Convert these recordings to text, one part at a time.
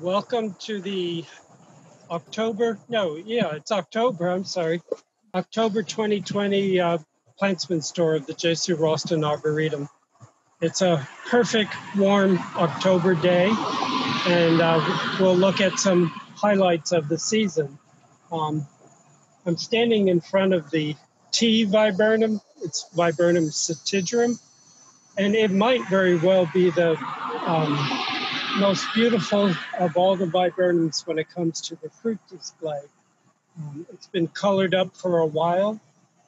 Welcome to the October, no, yeah, it's October, I'm sorry, October 2020 uh, Plantsman's Tour of the J.C. Raulston Arboretum. It's a perfect warm October day, and uh, we'll look at some highlights of the season. Um, I'm standing in front of the tea viburnum, it's Viburnum setigerum, and it might very well be the um, most beautiful of all the viburnums when it comes to the fruit display. Um, it's been colored up for a while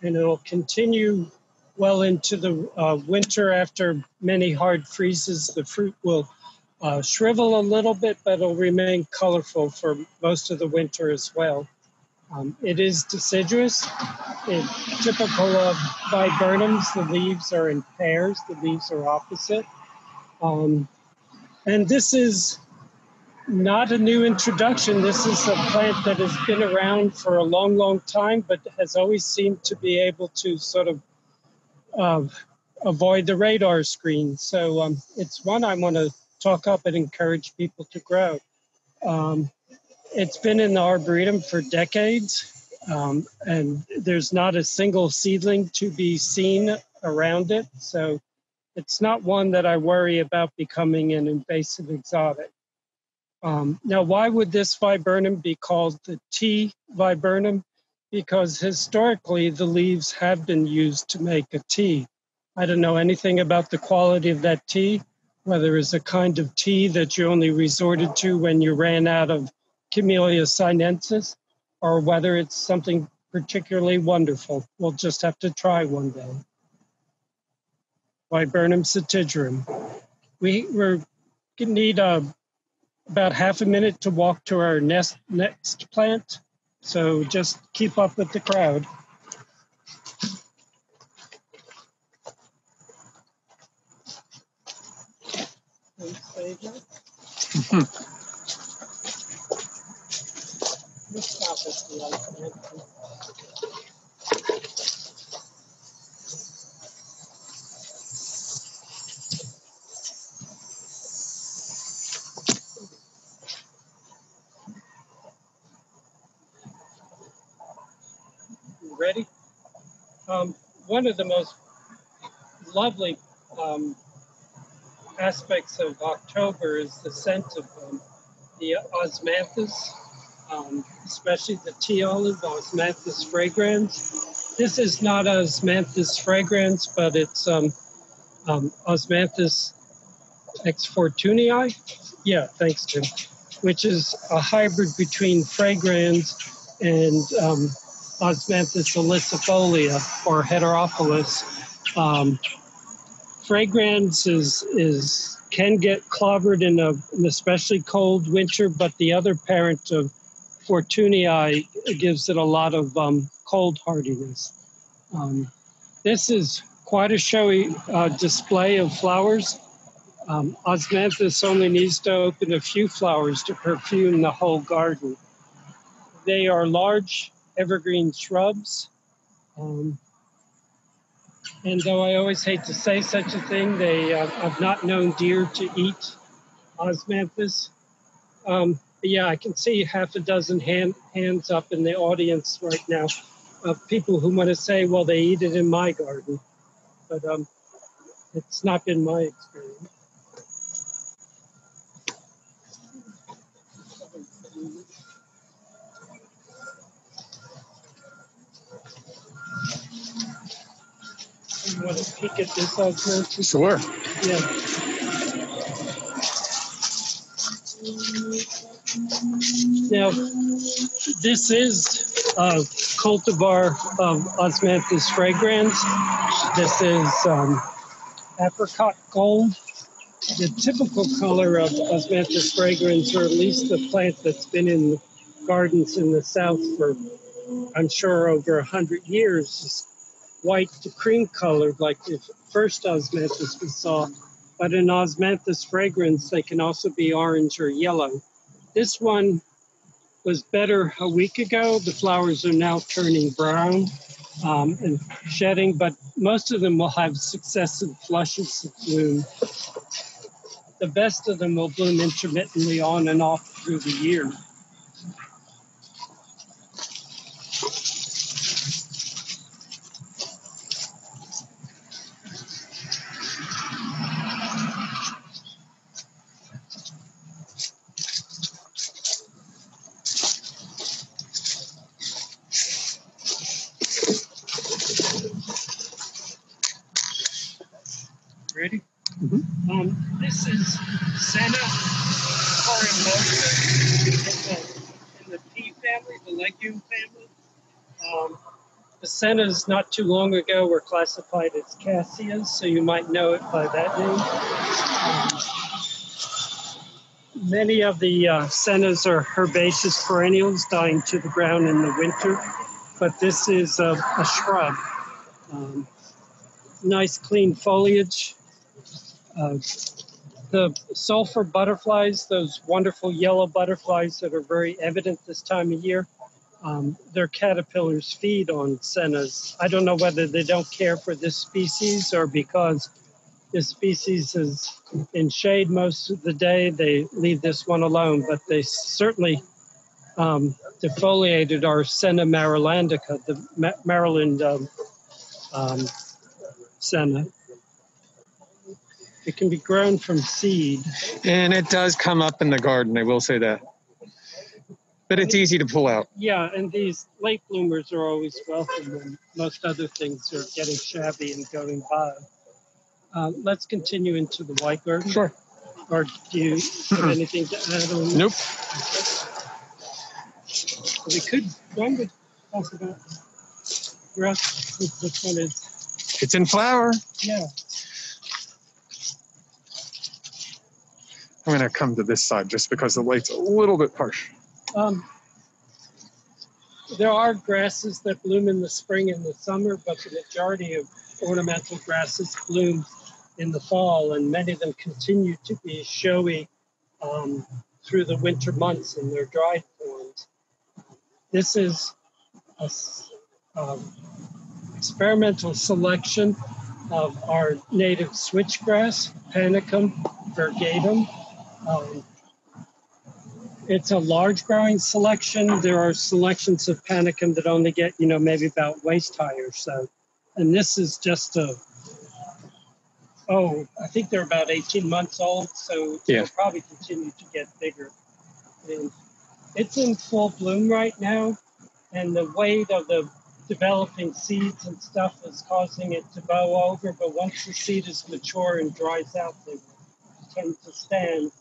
and it'll continue well into the uh, winter after many hard freezes. The fruit will uh, shrivel a little bit, but it'll remain colorful for most of the winter as well. Um, it is deciduous. It, typical of viburnums, the leaves are in pairs, the leaves are opposite. Um, and this is not a new introduction. This is a plant that has been around for a long, long time, but has always seemed to be able to sort of uh, avoid the radar screen. So um, it's one I want to talk up and encourage people to grow. Um, it's been in the Arboretum for decades, um, and there's not a single seedling to be seen around it. So it's not one that I worry about becoming an invasive exotic. Um, now, why would this viburnum be called the tea viburnum? Because historically, the leaves have been used to make a tea. I don't know anything about the quality of that tea, whether it's a kind of tea that you only resorted to when you ran out of Camellia sinensis, or whether it's something particularly wonderful. We'll just have to try one day. Viburnum setigerum. We we're gonna need uh, about half a minute to walk to our next next plant, so just keep up with the crowd. Ready? Um, one of the most lovely um, aspects of October is the scent of um, the osmanthus, um, especially the tea olive, osmanthus fragrans. This is not osmanthus fragrans, but it's um, um, osmanthus x fortunei. Yeah, thanks, Jim. Which is a hybrid between fragrans and Osmanthus salicifolia or heterophyllus. Um, fragrans is, is can get clobbered in a, an especially cold winter, but the other parent of Fortunei gives it a lot of um, cold hardiness. Um, this is quite a showy uh, display of flowers. Um, Osmanthus only needs to open a few flowers to perfume the whole garden. They are large evergreen shrubs. Um, and though I always hate to say such a thing, they uh, have not known deer to eat osmanthus. Um, yeah, I can see half a dozen hand, hands up in the audience right now of people who want to say, well, they eat it in my garden. But um, it's not been my experience. You want to peek at this osmanthus? Sure. Yeah. Now, this is a cultivar of Osmanthus fragrans. This is um, apricot gold. The typical color of Osmanthus fragrans, or at least the plant that's been in gardens in the south for, I'm sure, over a hundred years, is white to cream colored, like the first Osmanthus we saw. But in Osmanthus fragrans, they can also be orange or yellow. This one was better a week ago. The flowers are now turning brown um, and shedding, but most of them will have successive flushes of bloom. the best of them will bloom intermittently on and off through the year. Ready? Um, this is Senna Corymbosa in the, in the pea family, the legume family. Um, the Sennas not too long ago were classified as cassias, so you might know it by that name. Um, many of the uh, Sennas are herbaceous perennials dying to the ground in the winter, but this is a, a shrub. Um, nice clean foliage. Uh, the sulfur butterflies, those wonderful yellow butterflies that are very evident this time of year, um, their caterpillars feed on sennas. I don't know whether they don't care for this species or because this species is in shade most of the day, they leave this one alone, but they certainly um, defoliated our Senna marylandica, the Ma- Maryland um, um, senna. It can be grown from seed. And it does come up in the garden, I will say that. But it's easy to pull out. Yeah, and these late bloomers are always welcome when most other things are getting shabby and going by. Uh, let's continue into the white garden. Sure. Or do you have anything to add on? Nope. We could, one would talk about grass, which one is, It's in flower. yeah. I'm going to come to this side just because the light's a little bit harsh. Um, there are grasses that bloom in the spring and the summer, but the majority of ornamental grasses bloom in the fall, and many of them continue to be showy um, through the winter months in their dried forms. This is a um, experimental selection of our native switchgrass, Panicum virgatum. Um, it's a large growing selection. There are selections of panicum that only get, you know, maybe about waist high or so. And this is just a, oh, I think they're about 18 months old, so Yeah. they'll probably continue to get bigger. And it's in full bloom right now, and the weight of the developing seeds and stuff is causing it to bow over. But once the seed is mature and dries out, they tend to stand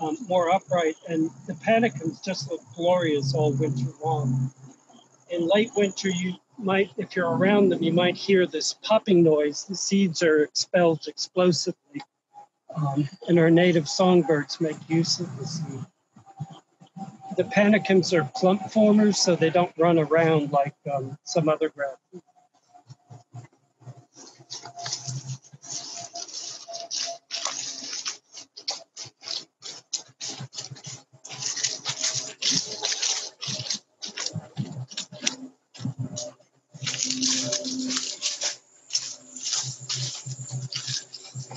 um, more upright, and the panicums just look glorious all winter long. In late winter, you might, if you're around them, you might hear this popping noise. The seeds are expelled explosively, um, and our native songbirds make use of the seed. The panicums are clump formers, so they don't run around like um, some other grasses.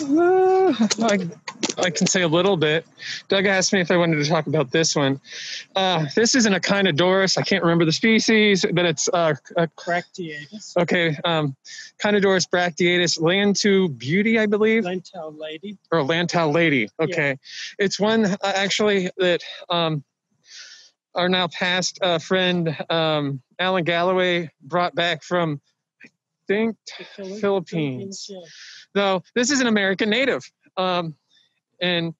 Uh, I, I can say a little bit. Doug asked me if I wanted to talk about this one. Uh, this is an Echinodorus. I can't remember the species, but it's uh, a, Bracteatus, okay. Um, Echinodorus bracteatus, Lantu beauty, I believe. Lental lady. or Lantow Lady. Okay, it's one uh, actually that um, our now past uh, friend um, Alan Galloway brought back from, think, the Philip- Philippines. yeah. No, this is an American native, um, and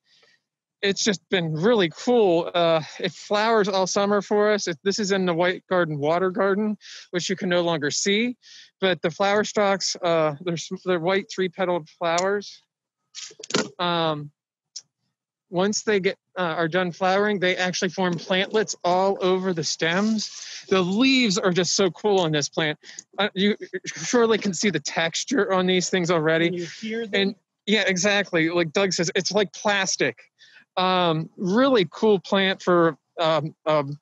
it's just been really cool. Uh, it flowers all summer for us. It, this is in the White Garden Water Garden, which you can no longer see, but the flower stalks, uh, they're, they're white three petaled flowers. Um, once they get uh, are done flowering, they actually form plantlets all over the stems. The leaves are just so cool on this plant. Uh, you surely can see the texture on these things already. Can you hear them? And yeah, exactly. Like Doug says, it's like plastic. Um, really cool plant for um, um,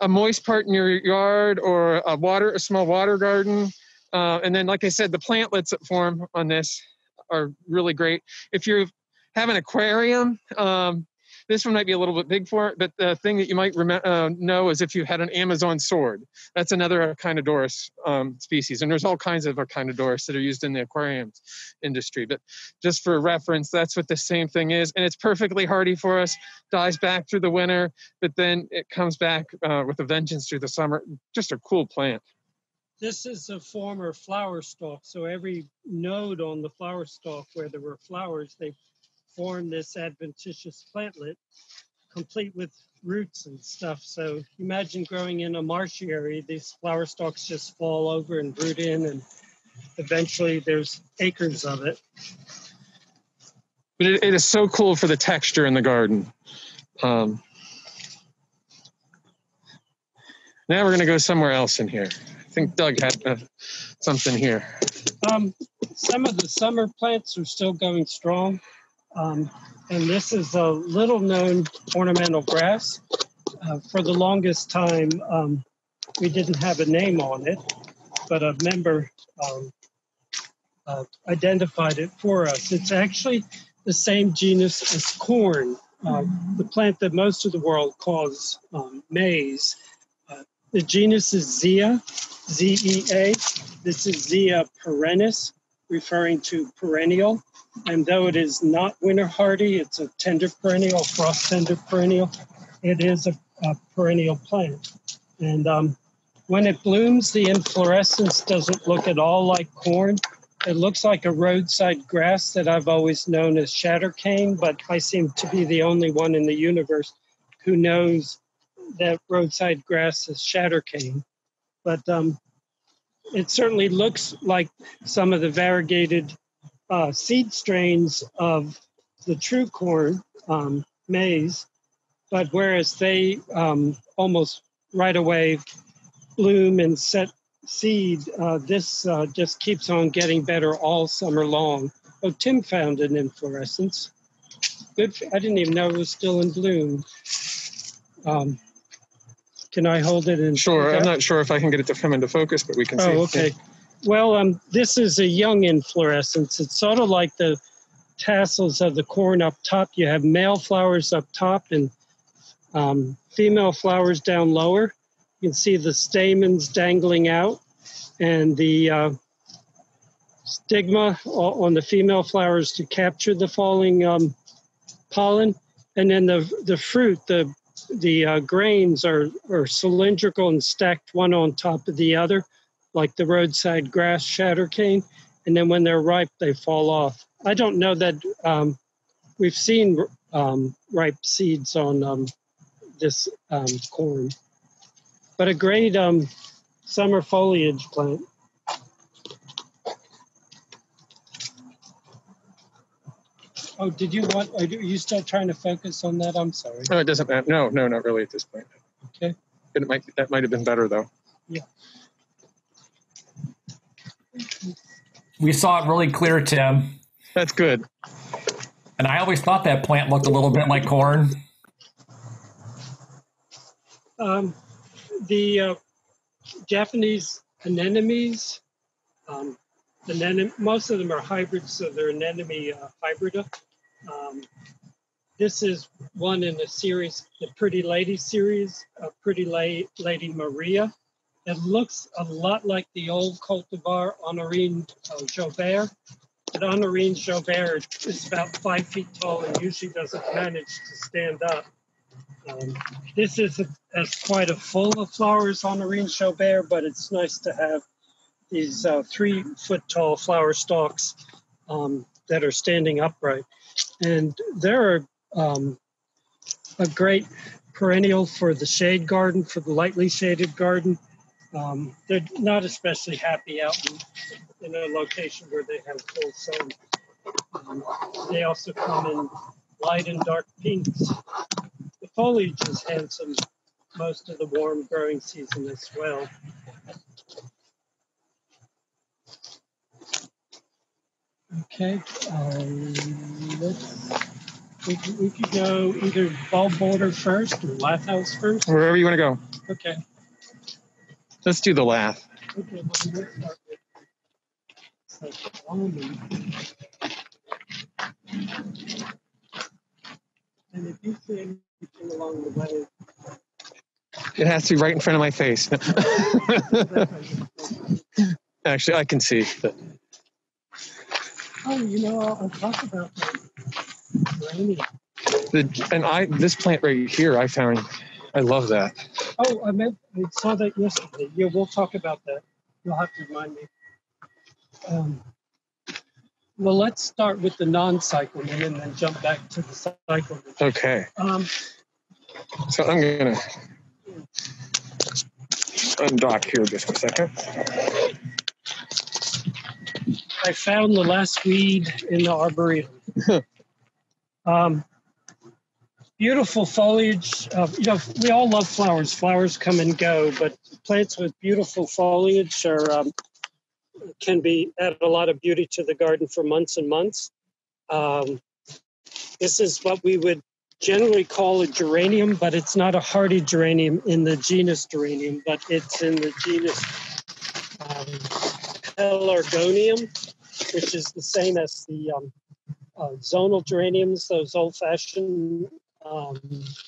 a moist part in your yard or a water, a small water garden. Uh, and then, like I said, the plantlets that form on this are really great. If you have an aquarium, um, this one might be a little bit big for it, but the thing that you might rem- uh, know is if you had an Amazon sword. That's another Echinodorus um, species. And there's all kinds of Echinodorus that are used in the aquarium industry. But just for reference, that's what the same thing is. And it's perfectly hardy for us, dies back through the winter, but then it comes back uh, with a vengeance through the summer. Just a cool plant. This is a former flower stalk. So every node on the flower stalk where there were flowers, they form this adventitious plantlet, complete with roots and stuff. So imagine growing in a marshy area, these flower stalks just fall over and root in, and eventually there's acres of it. But it, it is so cool for the texture in the garden. Um, now we're going to go somewhere else in here. I think Doug had uh, something here. Um, some of the summer plants are still going strong. Um, and this is a little known ornamental grass. Uh, for the longest time, um, we didn't have a name on it, but a member um, uh, identified it for us. It's actually the same genus as corn, uh, the plant that most of the world calls um, maize. Uh, the genus is Zea, Z E A. This is Zea perennis, referring to perennial. And though it is not winter hardy, it's a tender perennial, frost tender perennial. It is a, a perennial plant. And um, when it blooms, the inflorescence doesn't look at all like corn. It looks like a roadside grass that I've always known as shattercane, but I seem to be the only one in the universe who knows that roadside grass is shattercane. But um, it certainly looks like some of the variegated uh, seed strains of the true corn um, maize, but whereas they um, almost right away bloom and set seed, uh, this uh, just keeps on getting better all summer long. Oh, Tim found an inflorescence. Good. I didn't even know it was still in bloom. Um, can I hold it in? Sure. I'm not sure if I can get it to come into focus, but we can see. Oh, okay. Well, um, this is a young inflorescence. It's sort of like the tassels of the corn up top. You have male flowers up top and um, female flowers down lower. You can see the stamens dangling out and the uh, stigma on the female flowers to capture the falling um, pollen. And then the, the fruit, the, the uh, grains are, are cylindrical and stacked one on top of the other like the roadside grass shattercane, and then when they're ripe, they fall off. I don't know that um, we've seen um, ripe seeds on um, this um, corn, but a great um, summer foliage plant. Oh, did you want? Are you still trying to focus on that? I'm sorry. No, it doesn't matter. No, no, not really at this point. Okay. It might that might have been better though. Yeah. We saw it really clear, Tim. That's good. And I always thought that plant looked a little bit like corn. Um, the uh, Japanese anemones, um, anem- most of them are hybrids, so they're anemone uh, hybrida. Um, this is one in a series, the Pretty Lady series, uh, Pretty La- Lady Maria. It looks a lot like the old cultivar Honorine uh, Joubert. But Honorine Joubert is about five feet tall and usually doesn't manage to stand up. Um, this is a, as quite a full of flowers Honorine Joubert, but it's nice to have these uh, three foot tall flower stalks um, that are standing upright. And they're um, a great perennial for the shade garden, for the lightly shaded garden. Um, they're not especially happy out in, in, a location where they have full sun. Um, they also come in light and dark pinks. The foliage is handsome most of the warm growing season as well. Okay, um, let's, we, could, we could go either bulb border first or Lath house first. Wherever you want to go. Okay. Let's do the lath. Okay, well, let's start with and if you see anything along the way, it has to be right in front of my face. Actually, I can see. But... Oh, you know, I'll, I'll talk about that. The, and I this plant right here, I found, I love that. Oh, I meant I saw that yesterday. Yeah, we'll talk about that. You'll have to remind me. Um, well, let's start with the non-cyclamen and then jump back to the cyclamen. Okay. Um, so I'm gonna undock here just a second. I found the last weed in the arboretum. um, beautiful foliage. Uh, you know, we all love flowers. Flowers come and go, but plants with beautiful foliage are um, can be add a lot of beauty to the garden for months and months. Um, this is what we would generally call a geranium, but it's not a hardy geranium in the genus geranium, but it's in the genus um, pelargonium, which is the same as the um, uh, zonal geraniums, those old-fashioned um,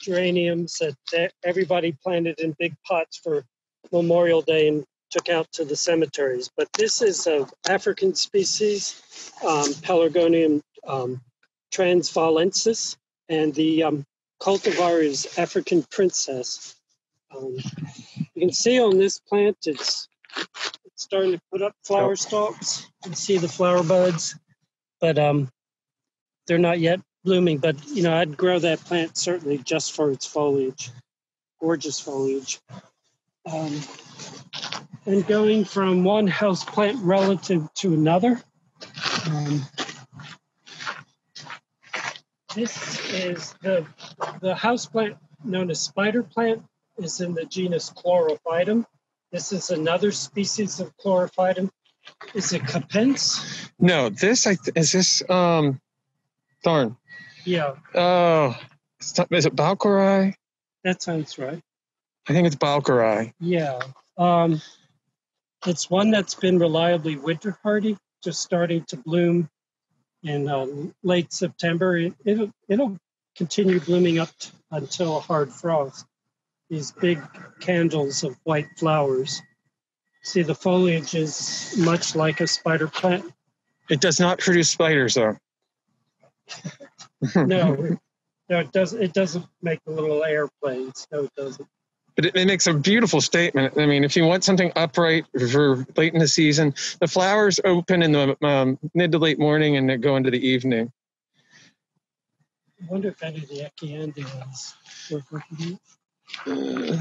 geraniums that everybody planted in big pots for Memorial Day and took out to the cemeteries. But this is an African species, um, Pelargonium um, transvaalensis, and the um, cultivar is African princess. Um, you can see on this plant, it's starting to put up flower stalks. You can see the flower buds, but um, they're not yet blooming. But you know, I'd grow that plant certainly just for its foliage, gorgeous foliage. Um, and going from one house plant relative to another. Um, this is the the house plant known as spider plant is in the genus Chlorophytum. This is another species of Chlorophytum. Is it capense? No, this I th- is this um darn. Yeah. Oh, is it Balkeri? That sounds right. I think it's Balkeri. Yeah. Um, it's one that's been reliably winter hardy, just starting to bloom in uh, late September. It, will it'll continue blooming up t- until a hard frost. These big candles of white flowers. See, the foliage is much like a spider plant. It does not produce spiders, though. no, no, it doesn't. It doesn't make the little airplanes. No, it doesn't but it, it, makes a beautiful statement. I mean, if you want something upright for late in the season, the flowers open in the um, mid to late morning and they go into the evening. I wonder if any of the Echeandias worth looking at. Uh,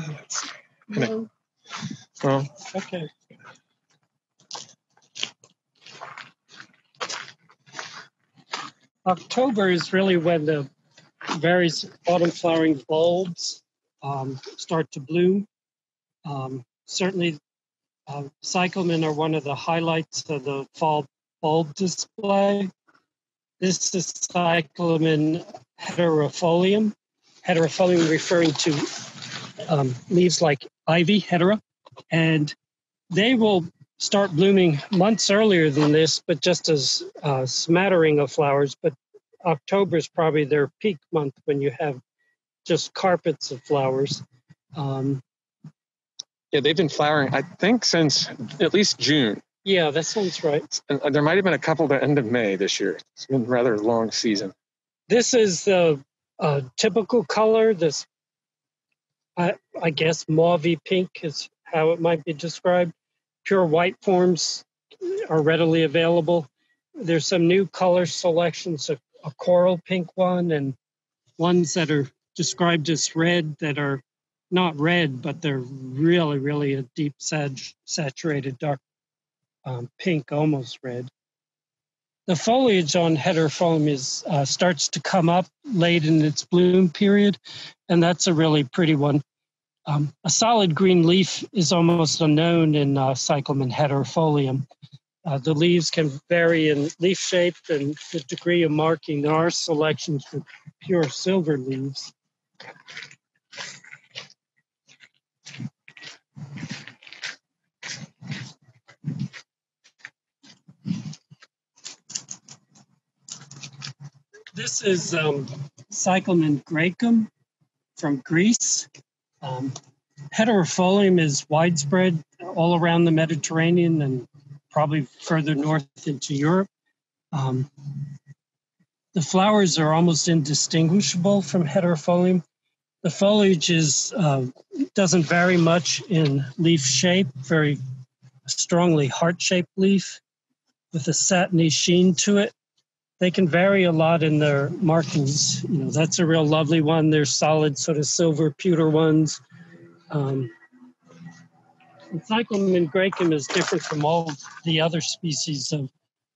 no. Well, okay. October is really when the various autumn flowering bulbs um, start to bloom. Um, certainly, uh, cyclamen are one of the highlights of the fall bulb display. This is cyclamen hederifolium. Hederifolium referring to um, leaves like ivy, hedera, and they will start blooming months earlier than this, but just as a smattering of flowers. But October is probably their peak month when you have just carpets of flowers. Um, yeah, they've been flowering, I think, since at least June. Yeah, that sounds right. And uh, there might have been a couple the end of May this year. It's been a rather long season. This is the uh, typical color. This, I, I guess, mauvey pink is how it might be described. Pure white forms are readily available. There's some new color selections, a, a coral pink one, and ones that are described as red that are not red, but they're really, really a deep sat- saturated dark um, pink, almost red. The foliage on hederifolium is uh, starts to come up late in its bloom period, and that's a really pretty one. Um, a solid green leaf is almost unknown in uh, cyclamen hederifolium. Uh, the leaves can vary in leaf shape and the degree of marking. There are selections for pure silver leaves. This is um, Cyclamen graecum from Greece. Um, hederifolium is widespread all around the Mediterranean and probably further north into Europe. Um, the flowers are almost indistinguishable from hederifolium. The foliage is uh, doesn't vary much in leaf shape, very strongly heart-shaped leaf with a satiny sheen to it they can vary a lot in their markings. You know, that's a real lovely one. There's solid sort of silver pewter ones. Um, cyclamen graecum is different from all the other species of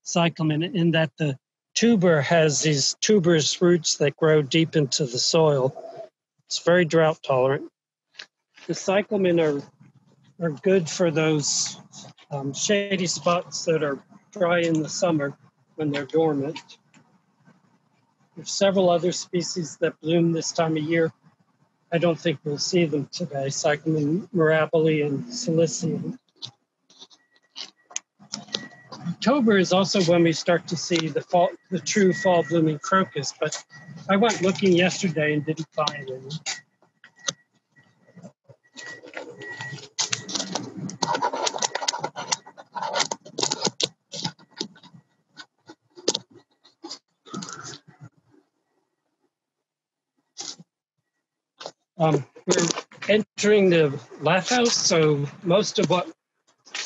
cyclamen in that the tuber has these tuberous roots that grow deep into the soil. It's very drought tolerant. The cyclamen are are good for those um, shady spots that are dry in the summer when they're dormant. There's several other species that bloom this time of year. I don't think we'll see them today, Cyclamen mirabile and cilicium. October is also when we start to see the fall, the true fall blooming crocus, but I went looking yesterday and didn't find any. Um, we're entering the lath house, so most of what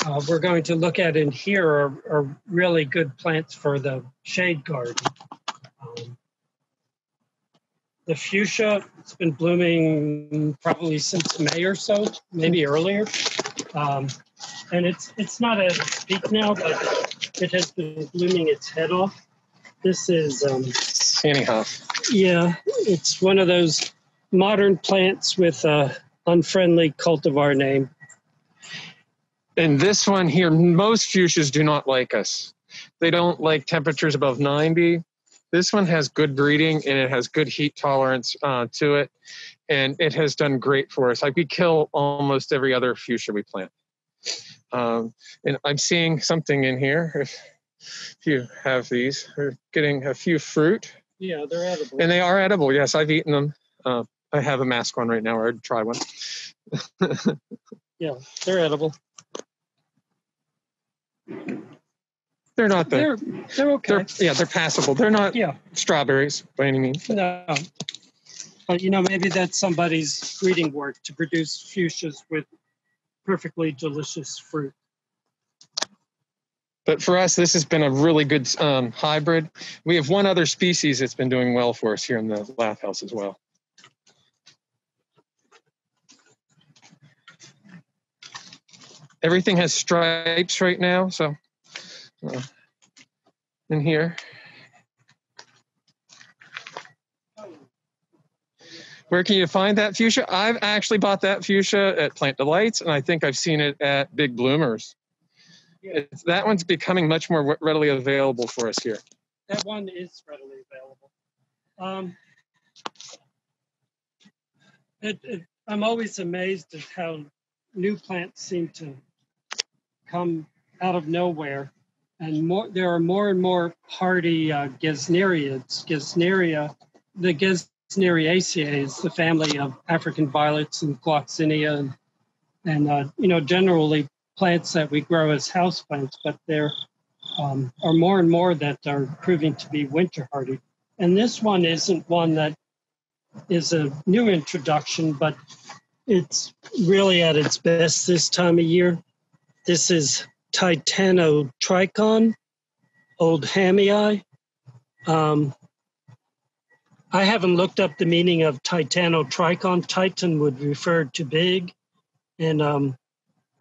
uh, we're going to look at in here are, are, really good plants for the shade garden. Um, the fuchsia, it's been blooming probably since May or so, maybe earlier. Um, and it's it's not at its peak now, but it has been blooming its head off. This is um, anyhow. Yeah, it's one of those modern plants with a unfriendly cultivar name. And this one here, most fuchsias do not like us. They don't like temperatures above 90. This one has good breeding and it has good heat tolerance uh, to it. And it has done great for us. Like we kill almost every other fuchsia we plant. Um, and I'm seeing something in here. If, if you have these, we're getting a few fruit. Yeah, they're edible. And they are edible. Yes, I've eaten them. Uh, I have a mask on right now, or I'd try one. yeah, they're edible. They're not the. They're they're okay. They're, yeah, they're passable. They're not yeah. strawberries by any means. No, but you know maybe that's somebody's breeding work to produce fuchsias with perfectly delicious fruit. But for us, this has been a really good um, hybrid. We have one other species that's been doing well for us here in the lath house as well. Everything has stripes right now. So uh, in here. Where can you find that fuchsia? I've actually bought that fuchsia at Plant Delights, and I think I've seen it at Big Bloomers. Yeah. that one's becoming much more readily available for us here. That one is readily available. Um, it, it, I'm always amazed at how new plants seem to come out of nowhere. And more, there are more and more hardy uh, Gesneriads. Gesneria, the Gesneriaceae is the family of African violets and gloxinia and, and uh, you know, generally plants that we grow as houseplants, but there um, are more and more that are proving to be winter hardy. And this one isn't one that is a new introduction, but it's really at its best this time of year. This is Titanotrichon, oldhamii. Um, I haven't looked up the meaning of titanotrichon. Titan would refer to big, and um,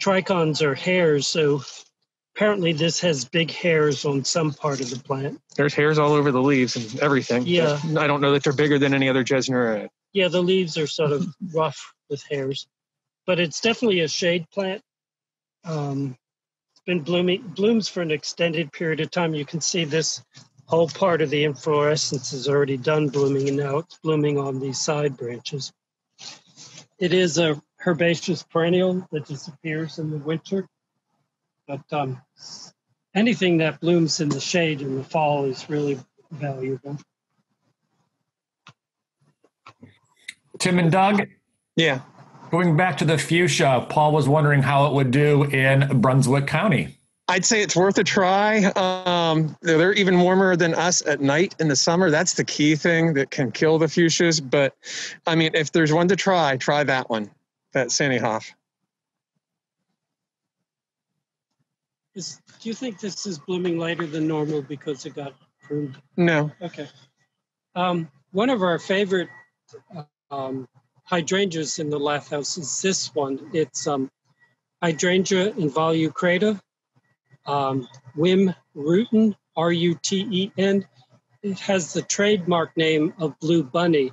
trichons are hairs. So apparently, this has big hairs on some part of the plant. There's hairs all over the leaves and everything. Yeah. I don't know that they're bigger than any other Gesneriad. Yeah, the leaves are sort of rough with hairs, but it's definitely a shade plant. Um, it's been blooming blooms for an extended period of time. You can see this whole part of the inflorescence is already done blooming, and now it's blooming on these side branches. It is a herbaceous perennial that disappears in the winter, but um, anything that blooms in the shade in the fall is really valuable. Tim and Doug, Yeah. Going back to the fuchsia, Paul was wondering how it would do in Brunswick County. I'd say it's worth a try. Um, they're they're even warmer than us at night in the summer. That's the key thing that can kill the fuchsias. But I mean, if there's one to try, try that one, that Sandyhoff. Is, do you think this is blooming later than normal because it got pruned? No, Okay. Um, one of our favorite um, hydrangeas in the Lath House is this one. It's um, Hydrangea involucrata, um, Wim Ruten, R U T E N. It has the trademark name of Blue Bunny.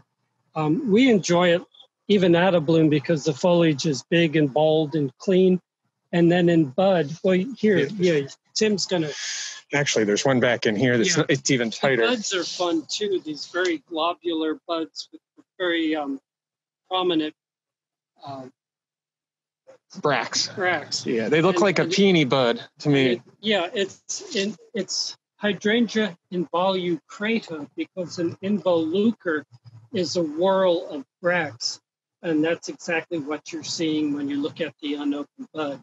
Um, we enjoy it even out of bloom because the foliage is big and bold and clean. And then in bud, well, here, yeah, Tim's gonna actually, there's one back in here that's Yeah. it's even The tighter. buds are fun too. These very globular buds with very um, prominent uh, Bracts. cracks. Yeah, they look And- like a peony bud to me. It- yeah, it's in, it's hydrangea involucrata because an involucre is a whorl of bracts, and that's exactly what you're seeing when you look at the unopened bud.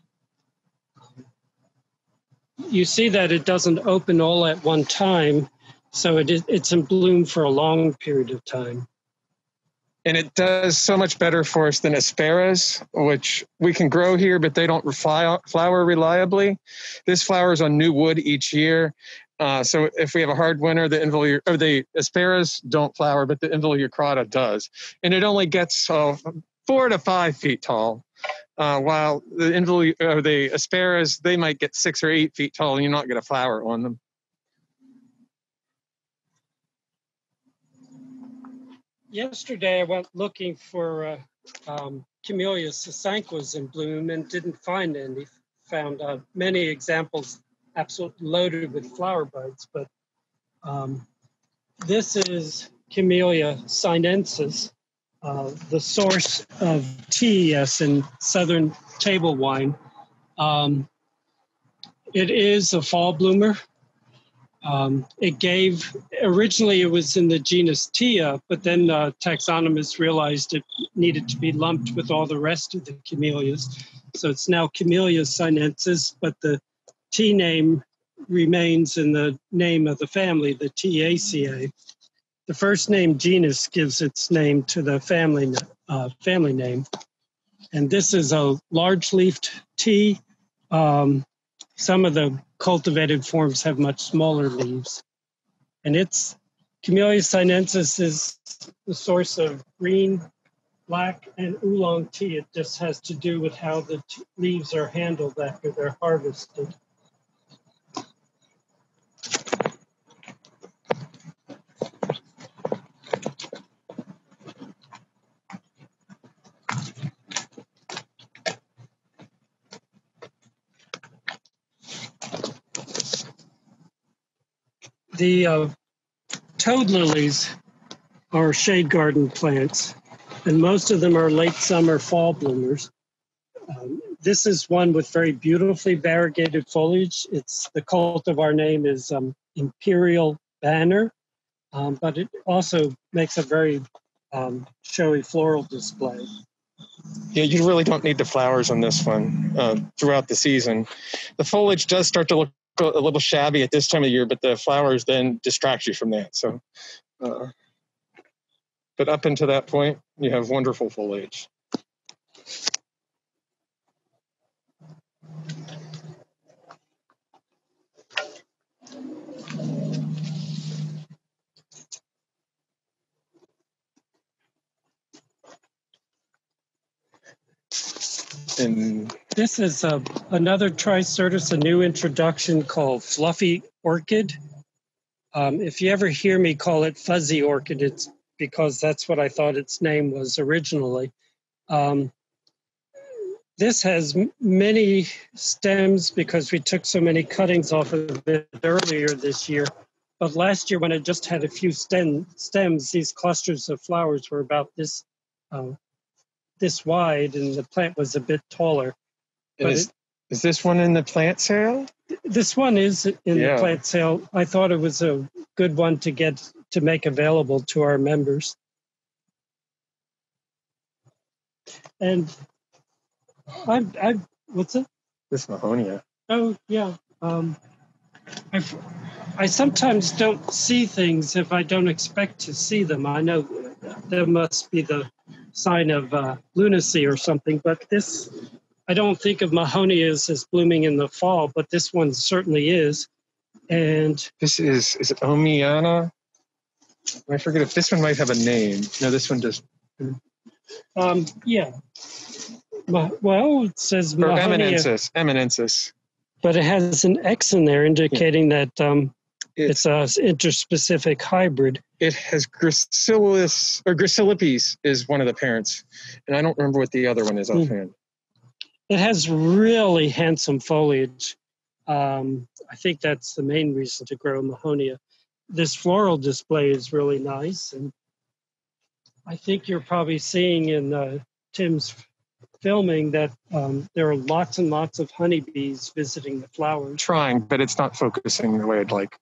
You see that it doesn't open all at one time, so it is, it's in bloom for a long period of time. And it does so much better for us than asperas, which we can grow here, but they don't flower reliably. This flowers on new wood each year. Uh, so if we have a hard winter, the involu- or the asperas don't flower, but the involucrata does, and it only gets uh, four to five feet tall. Uh, while the involu- or the asperas, they might get six or eight feet tall, and you're not going to flower on them. Yesterday, I went looking for uh, um, Camellia sasanquas in bloom and didn't find any. Found uh, many examples absolutely loaded with flower buds, but um, this is Camellia sinensis, uh, the source of teas in southern table wine. Um, it is a fall bloomer. Um, it gave originally it was in the genus Thea, but then uh, taxonomists realized it needed to be lumped with all the rest of the camellias. So it's now Camellia sinensis, but the T name remains in the name of the family, the Theaceae. The first name genus gives its name to the family uh, family name, and this is a large-leafed tea. Um, some of the cultivated forms have much smaller leaves. And it's Camellia sinensis is the source of green, black, and oolong tea. It just has to do with how the t- leaves are handled after they're harvested. The uh, toad lilies are shade garden plants, and most of them are late summer, fall bloomers. Um, this is one with very beautifully variegated foliage. It's the cultivar name is um, Imperial Banner, um, but it also makes a very um, showy floral display. Yeah, you really don't need the flowers on this one uh, throughout the season. The foliage does start to look a little shabby at this time of year, but the flowers then distract you from that. So, uh, but up until that point, you have wonderful foliage. And this is a, another Tricyrtis, a new introduction called Fluffy Orchid. Um, if you ever hear me call it Fuzzy Orchid, it's because that's what I thought its name was originally. Um, this has many stems because we took so many cuttings off of it earlier this year. But last year, when it just had a few stem, stems, these clusters of flowers were about this uh, this wide, and the plant was a bit taller. But is, is this one in the plant sale? This one is in Yeah. the plant sale. I thought it was a good one to get to make available to our members. And I, I, what's it? This Mahonia. Oh, yeah. Um, I, I sometimes don't see things if I don't expect to see them. I know that must be the sign of uh, lunacy or something, but this, I don't think of Mahonias as as blooming in the fall, but this one certainly is. And This is is it Omiana? I forget if this one might have a name. No, this one does. um, yeah. Well, it says Or Mahonia, eminensis. Eminensis. but it has an X in there indicating that um, It's, it's a interspecific hybrid. it has Gracilis or Gracilipes is one of the parents, and I don't remember what the other one is offhand. It has really handsome foliage. Um, I think that's the main reason to grow Mahonia. This floral display is really nice, and I think you're probably seeing in uh, Tim's filming that um, there are lots and lots of honeybees visiting the flowers. trying, but it's not focusing the way I'd like.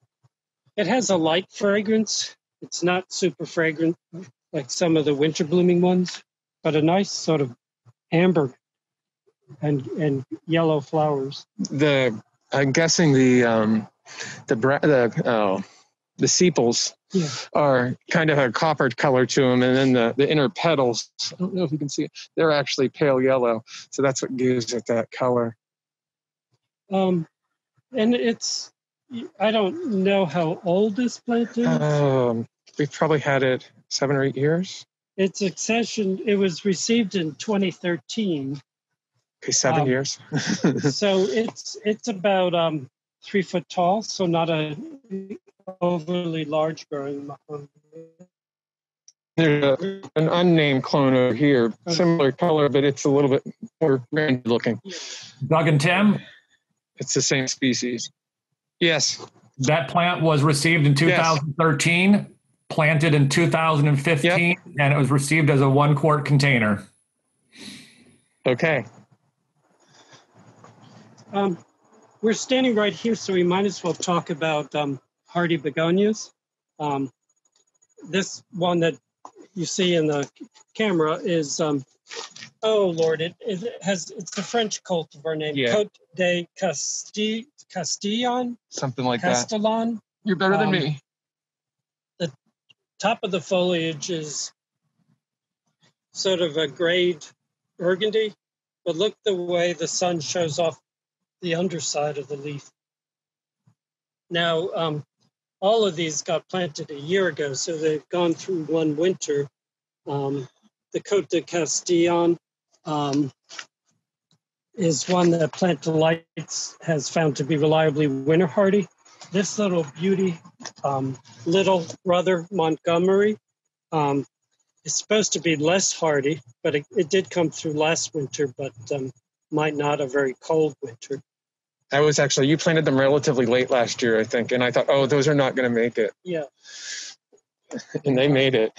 It has a light fragrance. It's not super fragrant like some of the winter blooming ones, but a nice sort of amber and and yellow flowers. The I'm guessing the um the bra- the oh the sepals Yeah. are kind of a copper color to them, and then the the inner petals. I don't know if you can see it. They're actually pale yellow, so that's what gives it that color. Um, and it's I don't know how old this plant is. Um, we've probably had it seven or eight years. Its accession it was received in 2013, Okay, seven Um, years. so it's it's about um, three foot tall, so not a overly large growing mahonia. There's a, an unnamed clone over here, similar color, but it's a little bit more grand looking. Doug and Tim, It's the same species. Yes. that plant was received in 2013, planted in 2015, and it was received as a one quart container. Okay. Um, we're standing right here, so we might as well talk about um, hardy begonias. Um, this one that you see in the camera is, um, oh Lord, it, it has it's a French cultivar name, Yeah. Cote de Castille, Castillon, Something like that. Castellon. You're better than Um, me. Top of the foliage is sort of a grayed burgundy, but look the way the sun shows off the underside of the leaf. Now, um, all of these got planted a year ago, so they've gone through one winter. Um, the Cote de Castillon um, is one that Plant Delights has found to be reliably winter hardy. This little beauty, um, little brother Montgomery, um, is supposed to be less hardy, but it, it did come through last winter, but um, might not a very cold winter. I was actually, you planted them relatively late last year, I think. And I thought, oh, those are not going to make it. Yeah. And they made it.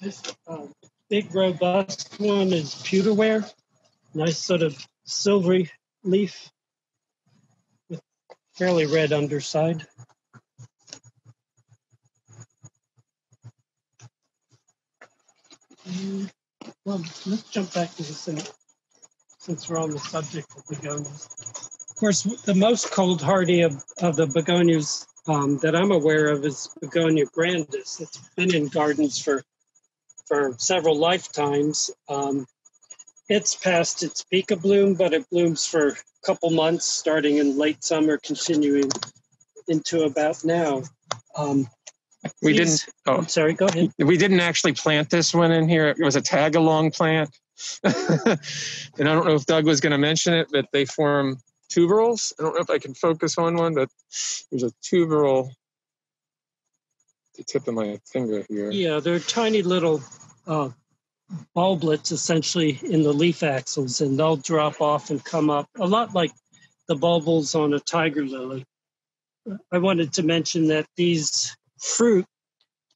This uh, big robust one is pewterware, nice sort of silvery leaf with fairly red underside. Mm, Well, let's jump back to this in- since we're on the subject of begonias. Of course, the most cold hardy of, of the begonias um, that I'm aware of is Begonia grandis. It's been in gardens for for several lifetimes. Um, it's past its peak of bloom, but it blooms for a couple months, starting in late summer, continuing into about now. Um, We didn't, oh, I'm sorry. Go ahead. we didn't actually plant this one in here. It was a tag along plant. and I don't know if Doug was going to mention it, but they form tuberals. I don't know if I can focus on one, but there's a tuberal. The tip of my finger here. Yeah, they're tiny little uh, bulblets essentially in the leaf axils, and they'll drop off and come up a lot like the bulbils on a tiger lily. I wanted to mention that these fruit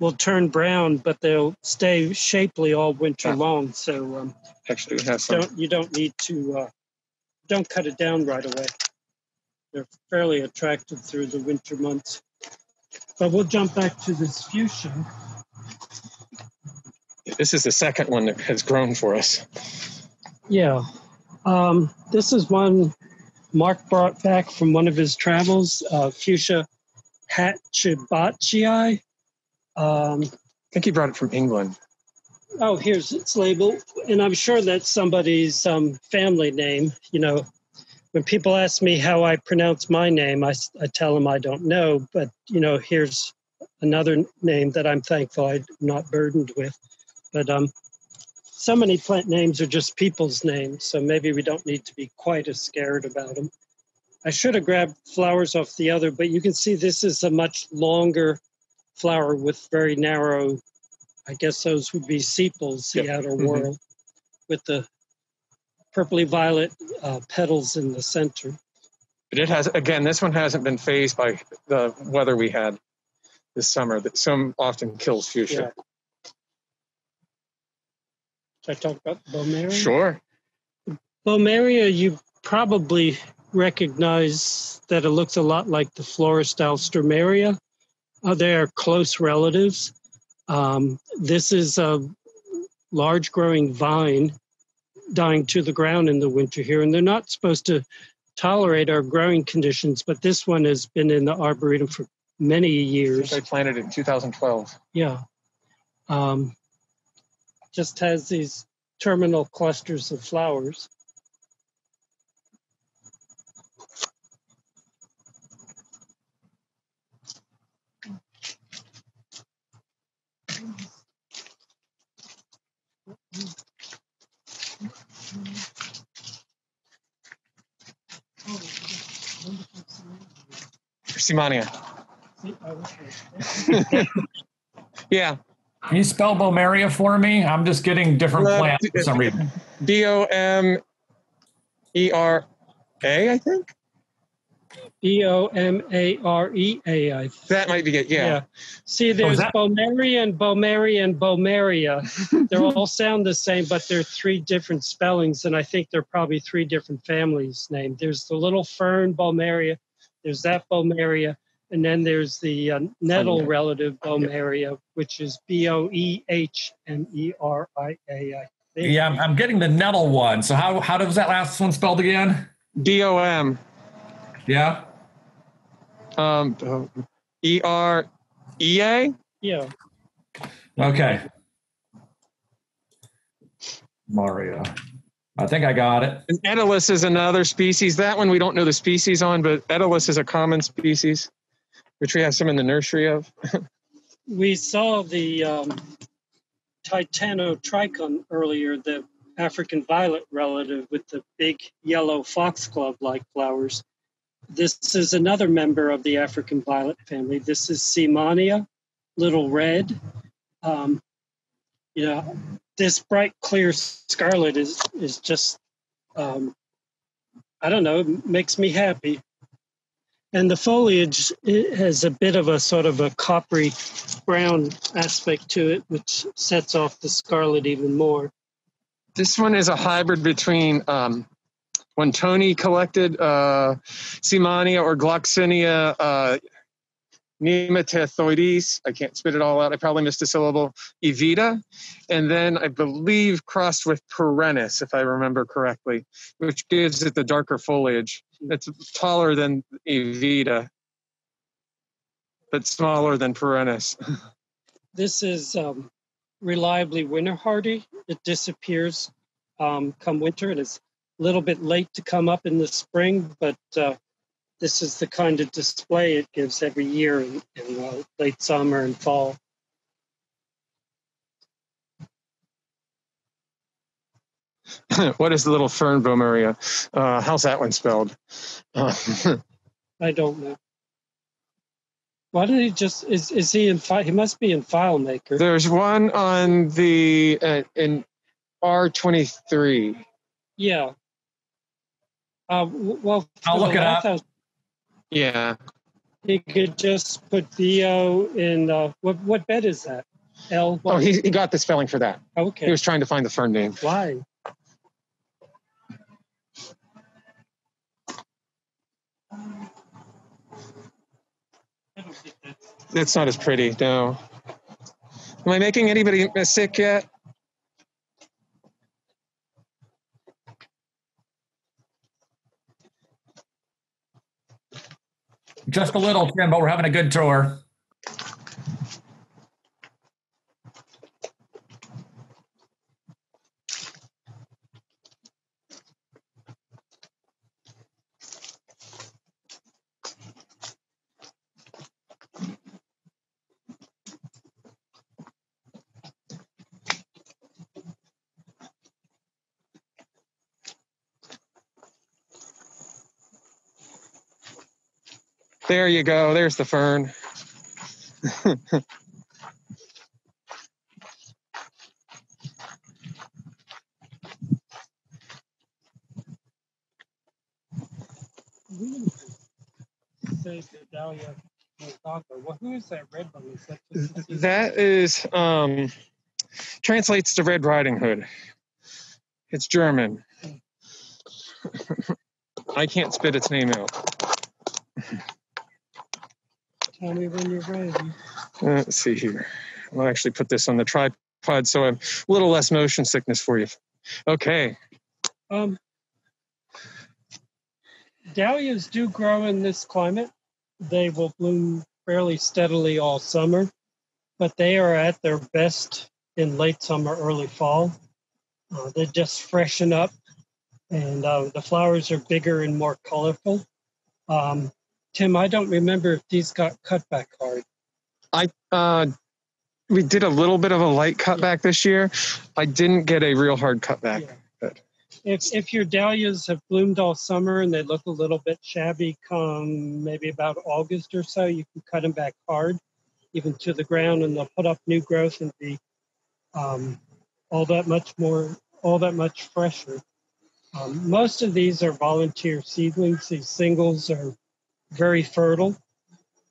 will turn brown, but they'll stay shapely all winter long. So um, actually, we have some. Don't, you don't need to uh, don't cut it down right away. They're fairly attractive through the winter months. But we'll jump back to this fuchsia. This is the second one that has grown for us. Yeah. Um, this is one Mark brought back from one of his travels, uh, fuchsia hatschbachii. Um, I think he brought it from England. Oh, here's its label. And I'm sure that's somebody's um, family name. You know, when people ask me how I pronounce my name, I, I tell them I don't know. But, you know, here's another name that I'm thankful I'm not burdened with. But um, so many plant names are just people's names, so maybe we don't need to be quite as scared about them. I should have grabbed flowers off the other, but you can see this is a much longer flower with very narrow, I guess those would be sepals, the outer mm-hmm. whorl, with the purpley violet uh, petals in the center. But it has, again, this one hasn't been phased by the weather we had this summer that some often kills fuchsia. Yeah. Should I talk about Bomarea? Sure. Bomarea, you probably recognize that it looks a lot like the florist Alstroemeria. Uh, they are close relatives. Um, this is a large growing vine dying to the ground in the winter here, and they're not supposed to tolerate our growing conditions, but this one has been in the arboretum for many years. I planted it in 2012. Yeah. Um, just has these terminal clusters of flowers. Seemannia. yeah, can you spell Bomarea for me? I'm just getting different uh, plants for some reason. B O M E R A, I think. B O M A R E A. I think. That might be it. Yeah. yeah. See, oh, there's oh, Bomarea and Bomarea and Bomarea. they all sound the same, but they're three different spellings, and I think they're probably three different families named. There's the little fern Bommeria. There's that Bomarea, and then there's the uh, nettle relative Boehmeria, which is B O E H M E R I A. Yeah, I'm, I'm, getting the nettle one. So how how does that last one spelled again? D O M. Yeah. Um, E R E A. Yeah. Okay. Mario. I think I got it. And Etalus is another species. That one we don't know the species on, but Etalus is a common species which we have some in the nursery of. we saw the um, Titanotrichum earlier, the African violet relative with the big yellow foxglove like flowers. This is another member of the African violet family. This is Seemannia, little red. Um, you know, this bright clear scarlet is is just um, I don't know, makes me happy. And the foliage has a bit of a sort of a coppery brown aspect to it, which sets off the scarlet even more. This one is a hybrid between um, when Tony collected uh, Seemannia or Gloxinia uh, nematothoides. I can't spit it all out. I probably missed a syllable. Evita. And then I believe crossed with perennis, if I remember correctly, which gives it the darker foliage. It's taller than Evita, but smaller than perennis. this is um, reliably winter hardy. It disappears um, come winter. It is a little bit late to come up in the spring, but uh, this is the kind of display it gives every year in, in uh, late summer and fall. what is the little fern Bommeria? Uh, how's that one spelled? Uh, I don't know. Why did he just is is he in file? He must be in FileMaker. There's one on the uh, in R twenty three. Yeah. Uh, well, I'll look it up. Yeah. He could just put Theo in. Uh, what what bed is that? L. Oh, he he got the spelling for that. Okay. He was trying to find the fern name. Why? That's not as pretty, no. Am I making anybody sick yet? Just a little, Tim, but we're having a good tour. There you go. There's the fern. That is um, translates to Red Riding Hood. It's German. I can't spit its name out. Tell me when you're ready. Let's see here. I'll actually put this on the tripod so I'm a little less motion sickness for you. Okay. Um, dahlias do grow in this climate. They will bloom fairly steadily all summer, but they are at their best in late summer, early fall. Uh, they just freshen up, and uh, the flowers are bigger and more colorful. Um, Tim, I don't remember if these got cut back hard. I uh, we did a little bit of a light cutback this year. I didn't get a real hard cutback. Yeah. But. If if your dahlias have bloomed all summer and they look a little bit shabby, come maybe about August or so, you can cut them back hard, even to the ground, and they'll put up new growth and be um, all that much more, all that much fresher. Um, most of these are volunteer seedlings. These singles are very fertile.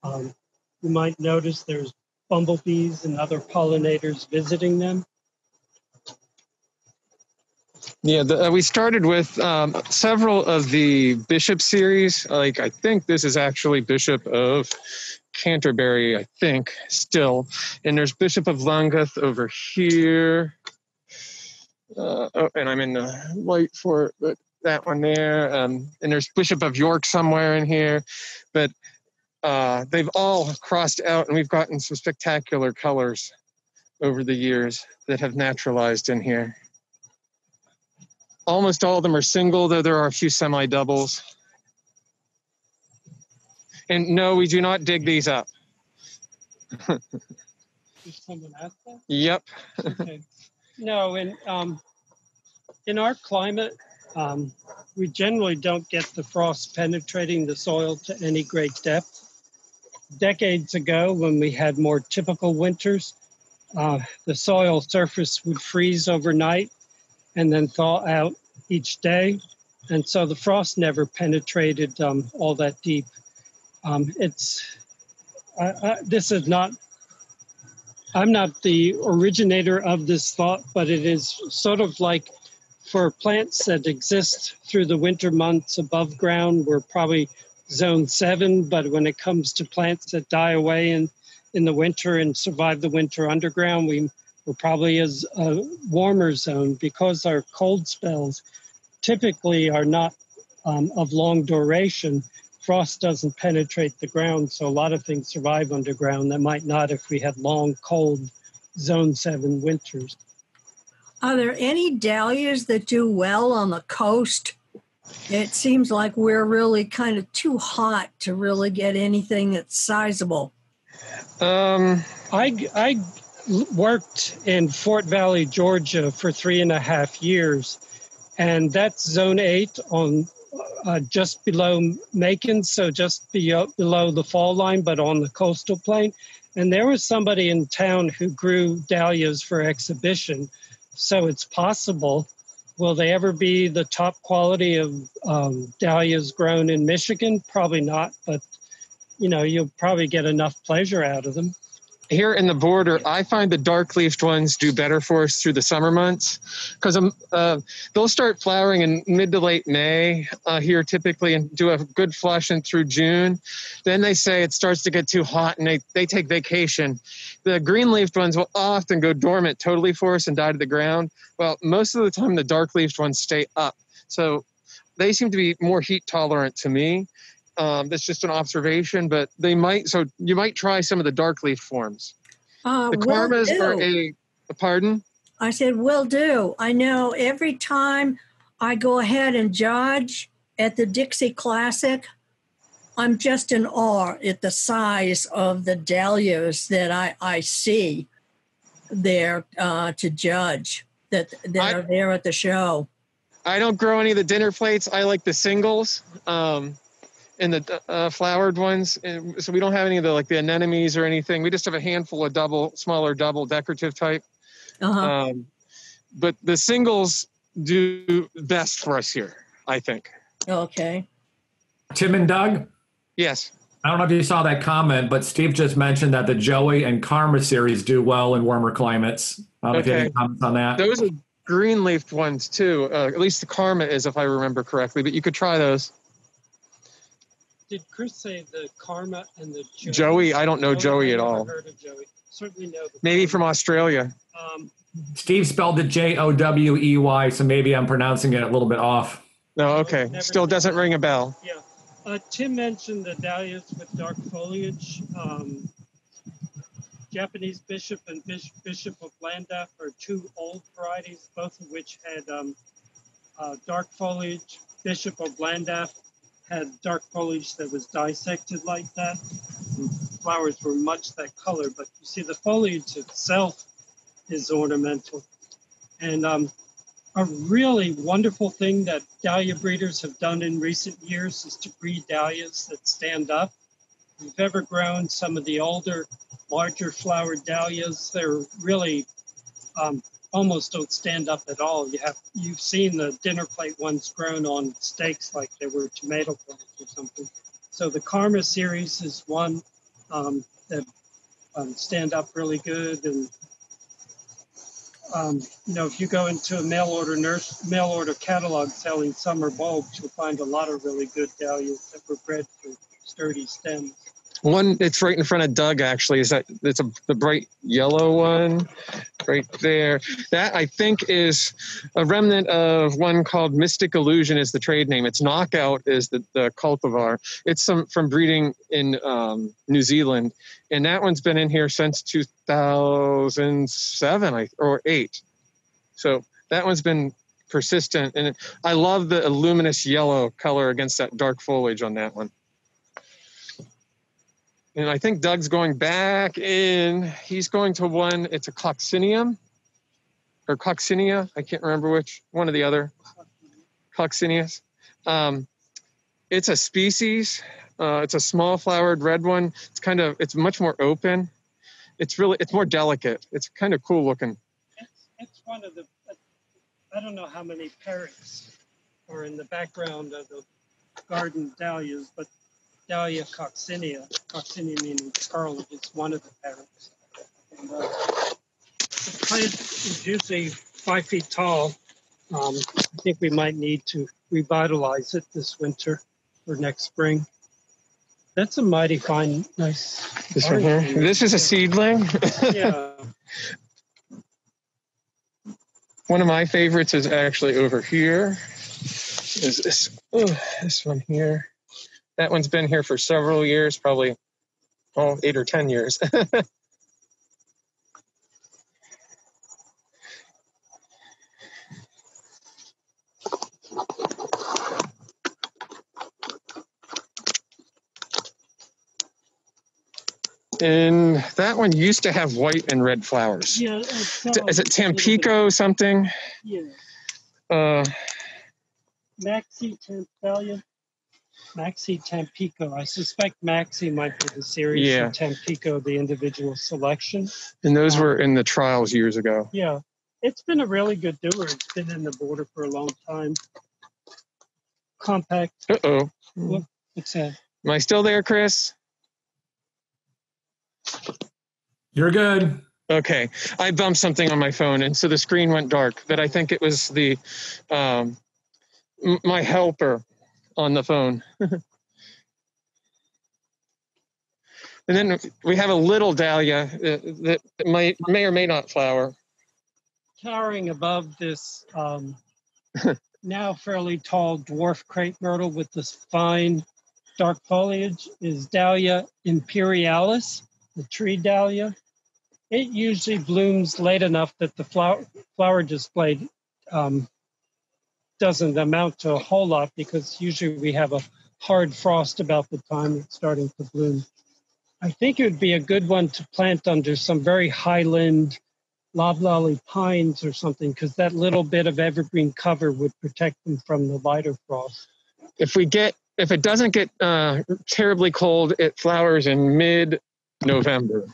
Um, you might notice there's bumblebees and other pollinators visiting them. Yeah, the, uh, we started with um, several of the bishop series. Like I think this is actually Bishop of Canterbury. I think still, and there's Bishop of Llandaff over here. Uh, oh, and I'm in the light for it, but that one there. Um, and there's Bishop of York somewhere in here, but uh, they've all crossed out, and we've gotten some spectacular colors over the years that have naturalized in here. Almost all of them are single, though there are a few semi doubles. And no, we do not dig these up. Yep. okay. No, and um, in our climate, um, we generally don't get the frost penetrating the soil to any great depth. Decades ago, when we had more typical winters, uh, the soil surface would freeze overnight and then thaw out each day. And so the frost never penetrated um, all that deep. Um, it's this is not I'm not the originator of this thought, but it is sort of like for plants that exist through the winter months above ground, we're probably zone seven. But when it comes to plants that die away in, in the winter and survive the winter underground, we, we're probably as a warmer zone because our cold spells typically are not um, of long duration. Frost doesn't penetrate the ground, so a lot of things survive underground that might not if we had long, cold zone seven winters. Are there any dahlias that do well on the coast? It seems like we're really kind of too hot to really get anything that's sizable. Um, I, I worked in Fort Valley, Georgia for three and a half years, and that's zone eight on uh, just below Macon, so just be, below the fall line, but on the coastal plain. And there was somebody in town who grew dahlias for exhibition, so it's possible. Will they ever be the top quality of um, dahlias grown in Michigan? Probably not, but you know you'll probably get enough pleasure out of them here in the border, I find the dark leafed ones do better for us through the summer months because um, uh, they'll start flowering in mid to late May uh, here typically and do a good flush in through June. Then they say it starts to get too hot and they, they take vacation. The green leafed ones will often go dormant totally for us and die to the ground. Well, most of the time, the dark leafed ones stay up. So they seem to be more heat tolerant to me. Um, that's just an observation, but they might. So you might try some of the dark leaf forms. Uh, the karmas are a, a pardon. I said, will do. I know every time I go ahead and judge at the Dixie Classic, I'm just in awe at the size of the dahlias that I, I see there uh, to judge that, that I, are there at the show. I don't grow any of the dinner plates. I like the singles. Um, and the uh, flowered ones. And so we don't have any of the like the anemones or anything. We just have a handful of double, smaller double decorative type. Uh-huh. Um, but the singles do best for us here, I think. Okay. Tim and Doug? Yes. I don't know if you saw that comment, but Steve just mentioned that the Joey and Karma series do well in warmer climates. I don't okay. know if you have any comments on that. Those are green leafed ones too. Uh, at least the Karma is, if I remember correctly, but you could try those did Chris say the Karma and the Joey? Joey I don't know Joey, Joey at all. Heard of Joey. Certainly know. maybe from Australia. Um, Steve spelled it J O W E Y, so maybe I'm pronouncing it a little bit off. No, okay. Still doesn't ring a bell. Yeah. Uh, Tim mentioned the dahlias with dark foliage. Um, Japanese Bishop and Bishop of Llandaff are two old varieties, both of which had um, uh, dark foliage. Bishop of Llandaff had dark foliage that was dissected like that. flowers were much that color, but you see the foliage itself is ornamental. And um, a really wonderful thing that dahlia breeders have done in recent years is to breed dahlias that stand up. If you've ever grown some of the older, larger flowered dahlias, they're really um, almost don't stand up at all. You have you've seen the dinner plate ones grown on stakes like they were tomato plants or something. So the Karma series is one um, that um, stand up really good, and um, you know if you go into a mail order nurse mail order catalog selling summer bulbs, you'll find a lot of really good dahlias that were bred for sturdy stems. One, it's right in front of Doug. Actually, is that it's a the bright yellow one, right there. That I think is a remnant of one called Mystic Illusion. Is the trade name? It's Knockout is the, the cultivar. It's some from breeding in um, New Zealand, and that one's been in here since 2007 I, or eight. So that one's been persistent, and I love the luminous yellow color against that dark foliage on that one. And I think Doug's going back in. He's going to one. It's a coccineum or coccinea. I can't remember which one or the other. Coccineus. Um, it's a species. Uh, it's a small flowered red one. It's kind of. It's much more open. It's really. It's more delicate. It's kind of cool looking. It's, it's one of the. I don't know how many parrots are in the background of the garden dahlias, but Dahlia coccinea, coccinea meaning scarlet, It's one of the parents. And, uh, the plant is usually five feet tall. Um, I think we might need to revitalize it this winter or next spring. That's a mighty fine, nice. This one here. This is a seedling. yeah. One of my favorites is actually over here. Is this? Oh, this one here. That one's been here for several years, probably oh, eight or 10 years. and that one used to have white and red flowers. Yeah, is it Tampico something? Yeah. Uh, Maxi Tampico. Maxi Tampico. I suspect Maxi might be the series Yeah. and Tampico the individual selection. And those were in the trials years ago. Yeah, it's been a really good doer. It's been in the border for a long time. Compact. Uh oh. It's a Am I still there, Chris? You're good. Okay, I bumped something on my phone, and so the screen went dark. But I think it was the um, m- my helper on the phone. and then we have a little dahlia that, that might may or may not flower. towering above this um, now fairly tall dwarf crepe myrtle with this fine dark foliage is Dahlia imperialis, the tree dahlia. It usually blooms late enough that the flower, flower display um, doesn't amount to a whole lot because usually we have a hard frost about the time it's starting to bloom. I think it would be a good one to plant under some very highland loblolly pines or something because that little bit of evergreen cover would protect them from the lighter frost. If we get if it doesn't get uh, terribly cold, it flowers in mid November.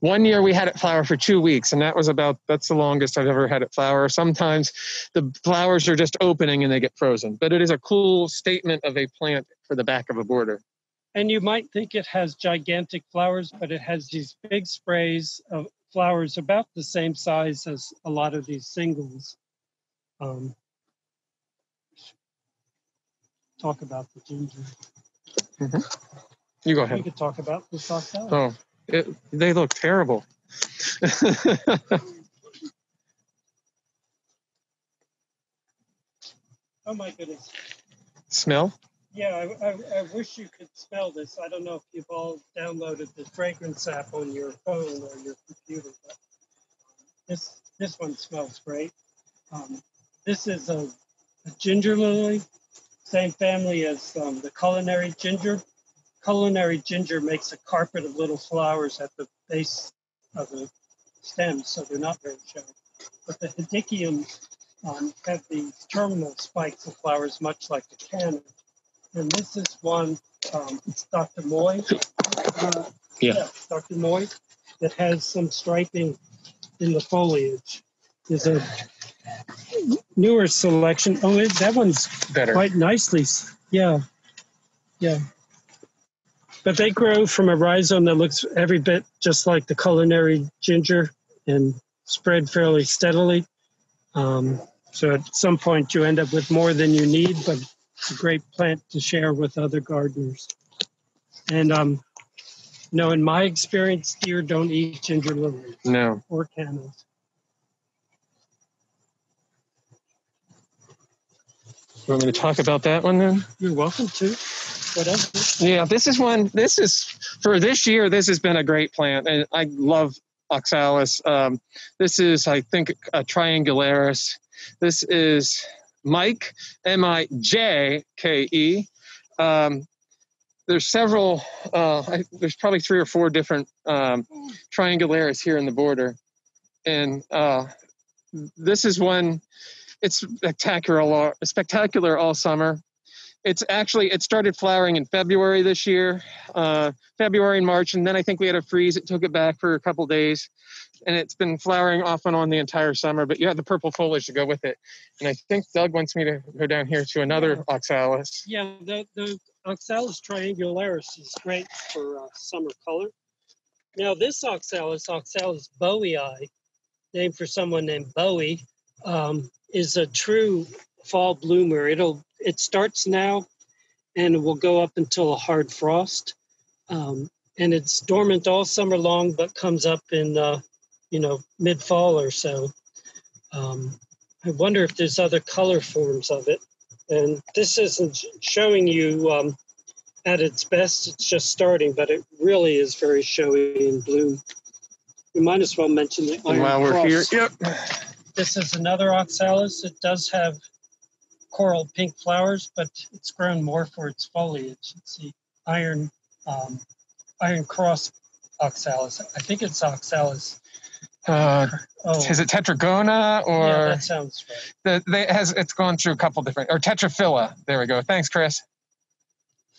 One year we had it flower for two weeks, and that was about that's the longest I've ever had it flower. Sometimes the flowers are just opening and they get frozen, but it is a cool statement of a plant for the back of a border. And you might think it has gigantic flowers, but it has these big sprays of flowers about the same size as a lot of these singles. Um, talk about the ginger. You go ahead We could talk about this ourselves. Oh, it, they look terrible. Oh my goodness. Smell? Yeah, I, I, I wish you could smell this. I don't know if you've all downloaded the fragrance app on your phone or your computer, but this this one smells great. Um, this is a, a ginger lily, same family as um, the culinary ginger. Culinary ginger makes a carpet of little flowers at the base of the stems, so they're not very showy. But the hedychiums um, have these terminal spikes of flowers, much like the canna. And this is one, um, it's Dr. Moy. Uh, Yeah. Dr. Moy, that has some striping in the foliage. There's a newer selection. Oh, that one's Better. quite nicely. Yeah. Yeah. But they grow from a rhizome that looks every bit just like the culinary ginger and spread fairly steadily. Um, so at some point you end up with more than you need, but it's a great plant to share with other gardeners. And um, you know, in my experience, deer don't eat ginger lilies No. or cannas. You want me to talk about that one then? You're welcome to. Whatever. Yeah, this is one. This is for this year. This has been a great plant, and I love oxalis. Um, this is, I think, a triangularis. This is Mike, M I J K E. Um, there's several. Uh, I, there's probably three or four different um, triangularis here in the border, and uh, this is one. It's spectacular, spectacular all summer it's actually it started flowering in february this year uh, february and march and then i think we had a freeze it took it back for a couple days and it's been flowering off and on the entire summer but you have the purple foliage to go with it and i think doug wants me to go down here to another oxalis Yeah, the, the Oxalis triangularis is great for uh, summer color. Now, this Oxalis, Oxalis bowiei, named for someone named Bowie, um, is a true fall bloomer. It'll it starts now, and it will go up until a hard frost, um, and it's dormant all summer long, but comes up in uh, you know mid fall or so. Um, I wonder if there's other color forms of it. And this isn't showing you um, at its best, it's just starting, but it really is very showy in bloom. We might as well mention the iron while we're here yep This is another oxalis. It does have coral pink flowers, but it's grown more for its foliage. It's the iron um, iron cross oxalis. I think it's oxalis uh, Oh, is it tetragona or yeah, that sounds right. the, they has it's gone through a couple different or tetraphylla. There we go. Thanks, Chris.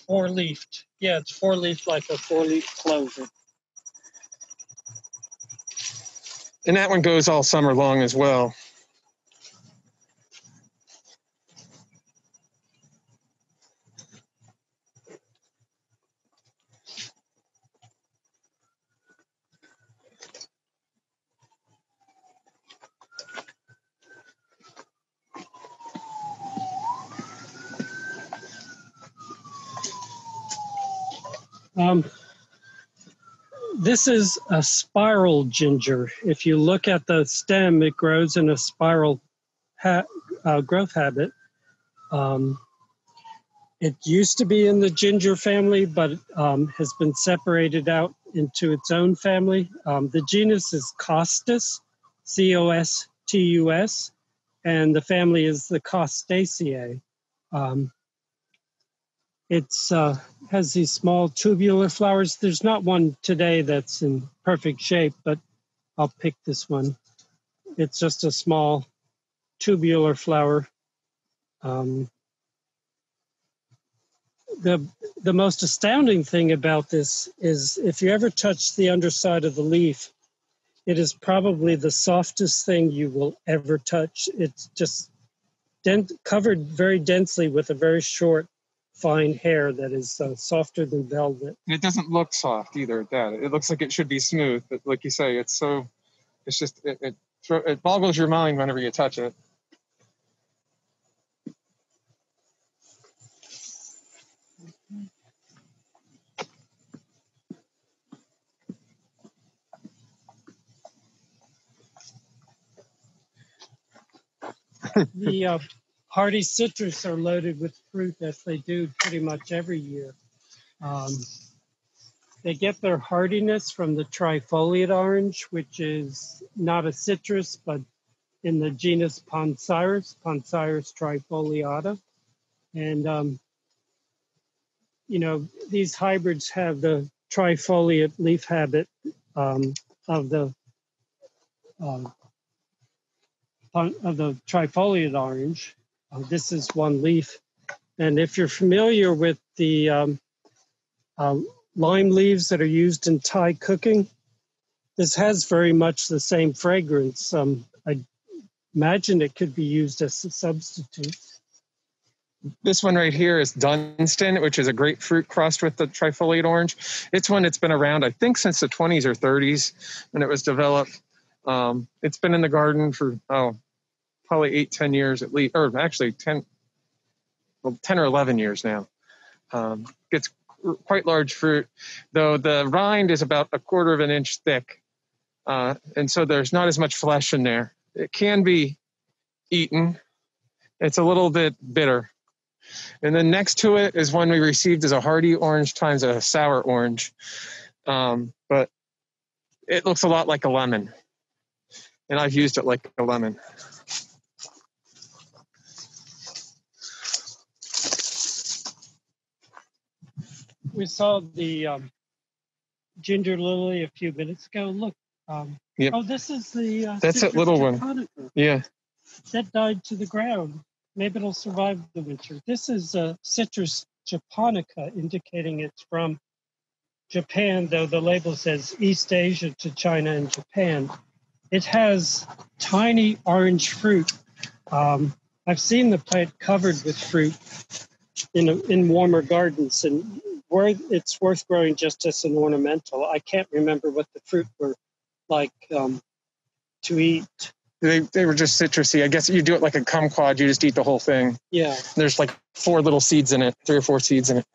Four leafed. Yeah, it's four leaf like a four leaf clover. And that one goes all summer long as well. Um, this is a spiral ginger. If you look at the stem, it grows in a spiral ha- uh, growth habit. Um, it used to be in the ginger family, but um, has been separated out into its own family. Um, the genus is Costus, C O S T U S, and the family is the Costaceae. Um, it's uh, has these small tubular flowers. There's not one today that's in perfect shape, but I'll pick this one. It's just a small tubular flower. Um, the the most astounding thing about this is if you ever touch the underside of the leaf, it is probably the softest thing you will ever touch. It's just dent, covered very densely with a very short fine hair that is uh, softer than velvet. It doesn't look soft either at that. It looks like it should be smooth, but like you say, it's so. It's just it it, it boggles your mind whenever you touch it. the uh, hardy citrus are loaded with fruit as they do pretty much every year. Um, they get their hardiness from the trifoliate orange, which is not a citrus, but in the genus Poncirus, Poncirus trifoliata. And, um, you know, these hybrids have the trifoliate leaf habit um, of the um, of the trifoliate orange. Uh, this is one leaf. And if you're familiar with the um, uh, lime leaves that are used in Thai cooking, this has very much the same fragrance. Um, I imagine it could be used as a substitute. This one right here is Dunstan, which is a grapefruit crossed with the trifoliate orange. It's one that's been around, I think, since the 20s or 30s when it was developed. Um, it's been in the garden for, oh, probably eight, 10 years at least, or actually 10, well, 10 or 11 years now. Um, gets quite large fruit, though the rind is about a quarter of an inch thick. Uh, and so there's not as much flesh in there. It can be eaten. It's a little bit bitter. And then next to it is one we received as a hardy orange times a sour orange. Um, but it looks a lot like a lemon. And I've used it like a lemon. We saw the um, ginger lily a few minutes ago. Look. Um, Yep. Oh, this is the. Uh, That's that little one. Yeah. That died to the ground. Maybe it'll survive the winter. This is uh, Citrus japonica, indicating it's from Japan, though the label says East Asia to China and Japan. It has tiny orange fruit. Um, I've seen the plant covered with fruit in, a, in warmer gardens, and where it's worth growing just as an ornamental. I can't remember what the fruit were like um, to eat. They, they were just citrusy. I guess you do it like a kumquat. You just eat the whole thing. Yeah. There's like four little seeds in it, three or four seeds in it.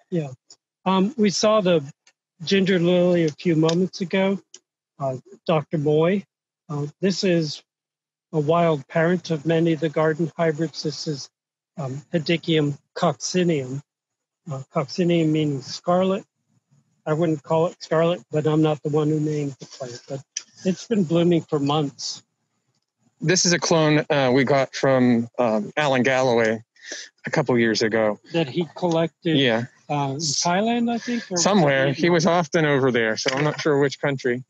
Um, we saw the ginger lily a few moments ago, uh, Dr. Moy. Uh, this is a wild parent of many of the garden hybrids. This is um, Hedychium coccineum. Uh, coccineum meaning scarlet. I wouldn't call it scarlet, but I'm not the one who named the plant. But it's been blooming for months. This is a clone uh, we got from um, Alan Galloway a couple years ago. That he collected Yeah, uh, in Thailand, I think. or was somewhere. He was often over there, so I'm not sure which country.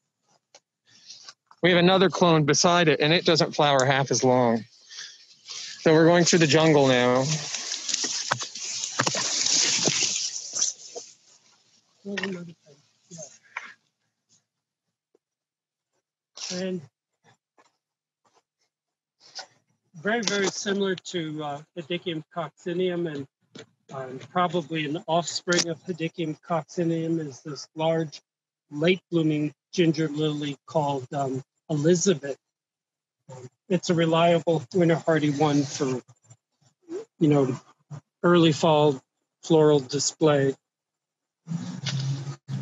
We have another clone beside it, and it doesn't flower half as long. So we're going through the jungle now. And very, very similar to uh, Hedychium coccineum and um, probably an offspring of Hedychium coccineum is this large late blooming ginger lily called um, Elizabeth. It's a reliable winter hardy one for, you know, early fall floral display.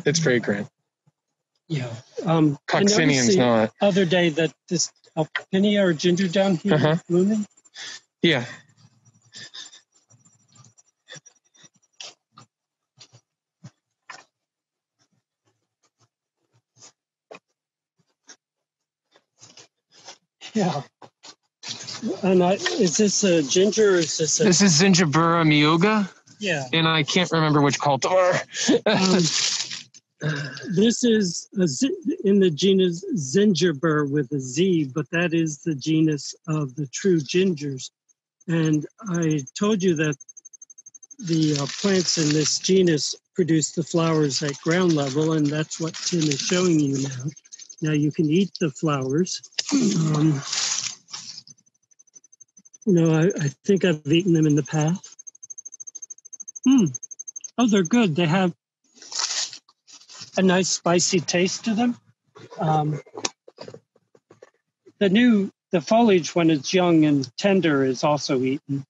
It's fragrant. Yeah. Um, Coccineum's not. Other day that this alpinia or ginger down here uh-huh. blooming. Yeah. Yeah. And I, is this a ginger or is this a. This is Zingiber mioga. Yeah. And I can't remember which cultivar. um, this is in the genus Zingiber with a Z, but that is the genus of the true gingers. And I told you that the uh, plants in this genus produce the flowers at ground level, and that's what Tim is showing you now. Now you can eat the flowers. Um, know, I, I, think I've eaten them in the past. Hmm. Oh, they're good. They have a nice spicy taste to them. Um, the new, the foliage when it's young and tender is also eaten.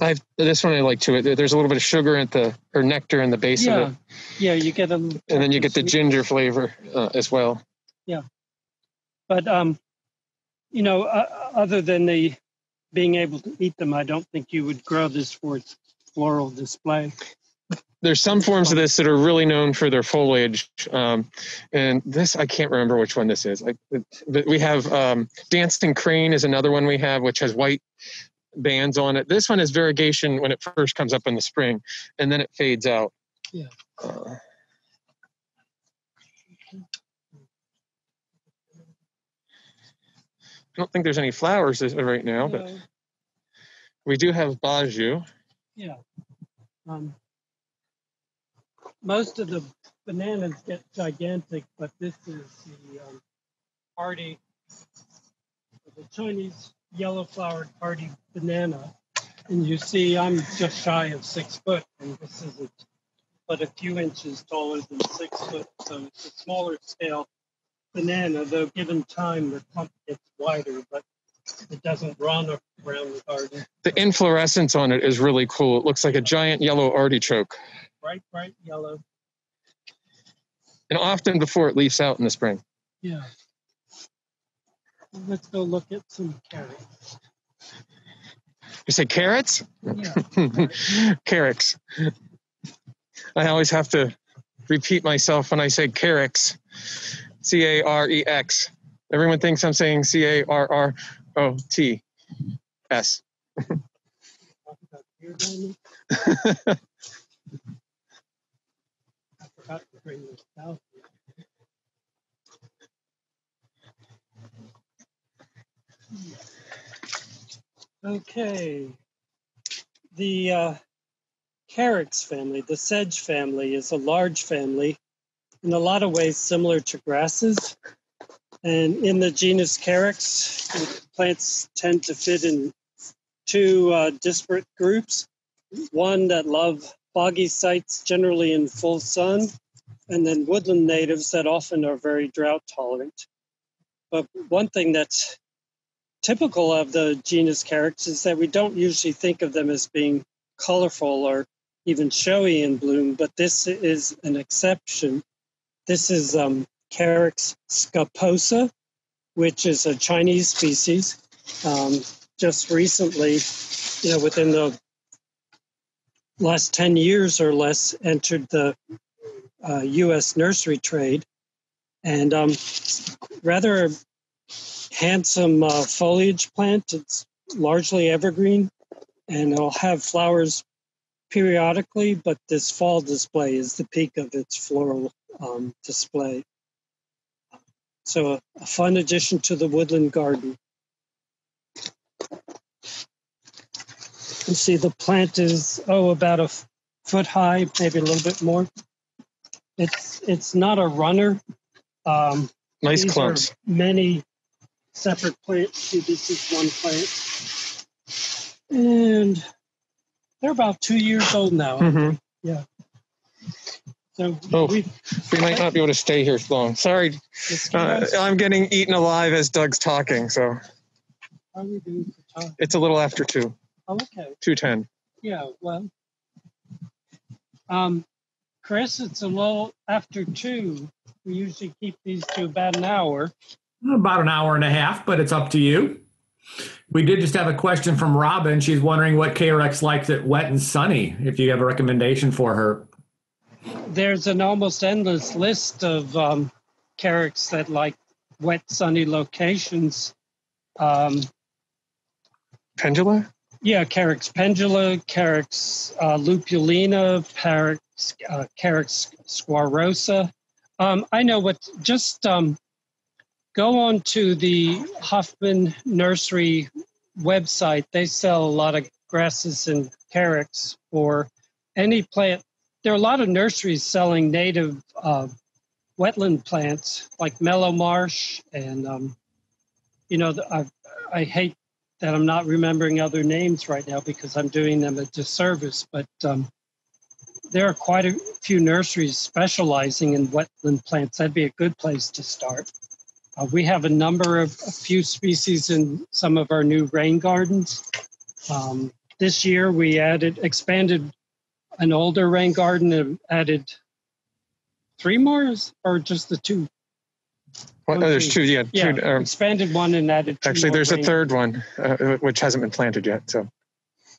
I've this one I like too. There's a little bit of sugar at the or nectar in the base yeah. of it. Yeah, you get a. And then you get the ginger flavor uh, as well. Yeah, but um, you know, uh, other than the being able to eat them, I don't think you would grow this for its floral display. There's some forms of this that are really known for their foliage, um, and this I can't remember which one this is. I, but we have um, dancing crane is another one we have, which has white bands on it. This one is variegation when it first comes up in the spring, and then it fades out. Yeah. Uh, I don't think there's any flowers right now, no. but we do have basjoo. Yeah. Um, most of the bananas get gigantic, but this is the um, hardy, the Chinese yellow flowered hardy banana. And you see, I'm just shy of six foot, and this is a, but a few inches taller than six foot, so it's a smaller scale banana, though given time, the clump gets wider, but it doesn't run around the garden. The inflorescence on it is really cool. It looks like a giant yellow artichoke. Bright, bright yellow. And often before it leaves out in the spring. Yeah. Let's go look at some carrots. You say carrots? Yeah. carrots. I always have to repeat myself when I say carrots. C A R E X. Everyone thinks I'm saying C A R R O T S. Okay. The uh, Carex family, the sedge family, is a large family in a lot of ways similar to grasses. And in the genus Carex, plants tend to fit in two uh, disparate groups. One that love boggy sites, generally in full sun, and then woodland natives that often are very drought tolerant. But one thing that's typical of the genus Carex is that we don't usually think of them as being colorful or even showy in bloom, but this is an exception. This is um, Carex scaposa, which is a Chinese species. Um, just recently, you know, within the last 10 years or less, entered the uh, U.S. nursery trade. And um, rather handsome uh, foliage plant. It's largely evergreen and it'll have flowers periodically, but this fall display is the peak of its floral um, display. So a, a fun addition to the woodland garden. You see the plant is, oh, about a f- foot high, maybe a little bit more. It's, it's not a runner. Um, Nice clumps. Many separate plants. See, this is one plant. And they're about two years old now. hmm So Oh. we We might not be able to stay here long. Sorry, uh, I'm getting eaten alive as Doug's talking, so how are we doing for time? it's a little after two, Oh, okay. two ten. Yeah, well. Um, Chris, it's a little after two. We usually keep these to about an hour. About an hour and a half, but it's up to you. We did just have a question from Robin. She's wondering what Carex likes at wet and sunny. If you have a recommendation for her. There's an almost endless list of um, carrots that like wet, sunny locations. Um, Pendula? yeah, Carex pendula, Carex uh, lupulina, Carex, uh, Carex squarosa. Um, I know what, just um, go on to the Hoffman Nursery website. They sell a lot of grasses and Carex for any plant. There are a lot of nurseries selling native uh, wetland plants like mellow marsh and, um, you know, I, I hate that I'm not remembering other names right now because I'm doing them a disservice. But um, there are quite a few nurseries specializing in wetland plants. That'd be a good place to start. Uh, we have a number of a few species in some of our new rain gardens. Um, this year we added, expanded an older rain garden and added three more or just the two? What, oh, there's two. Yeah, Yeah, two. Um, expanded one and added two actually, more there's a third one uh, which hasn't been planted yet. So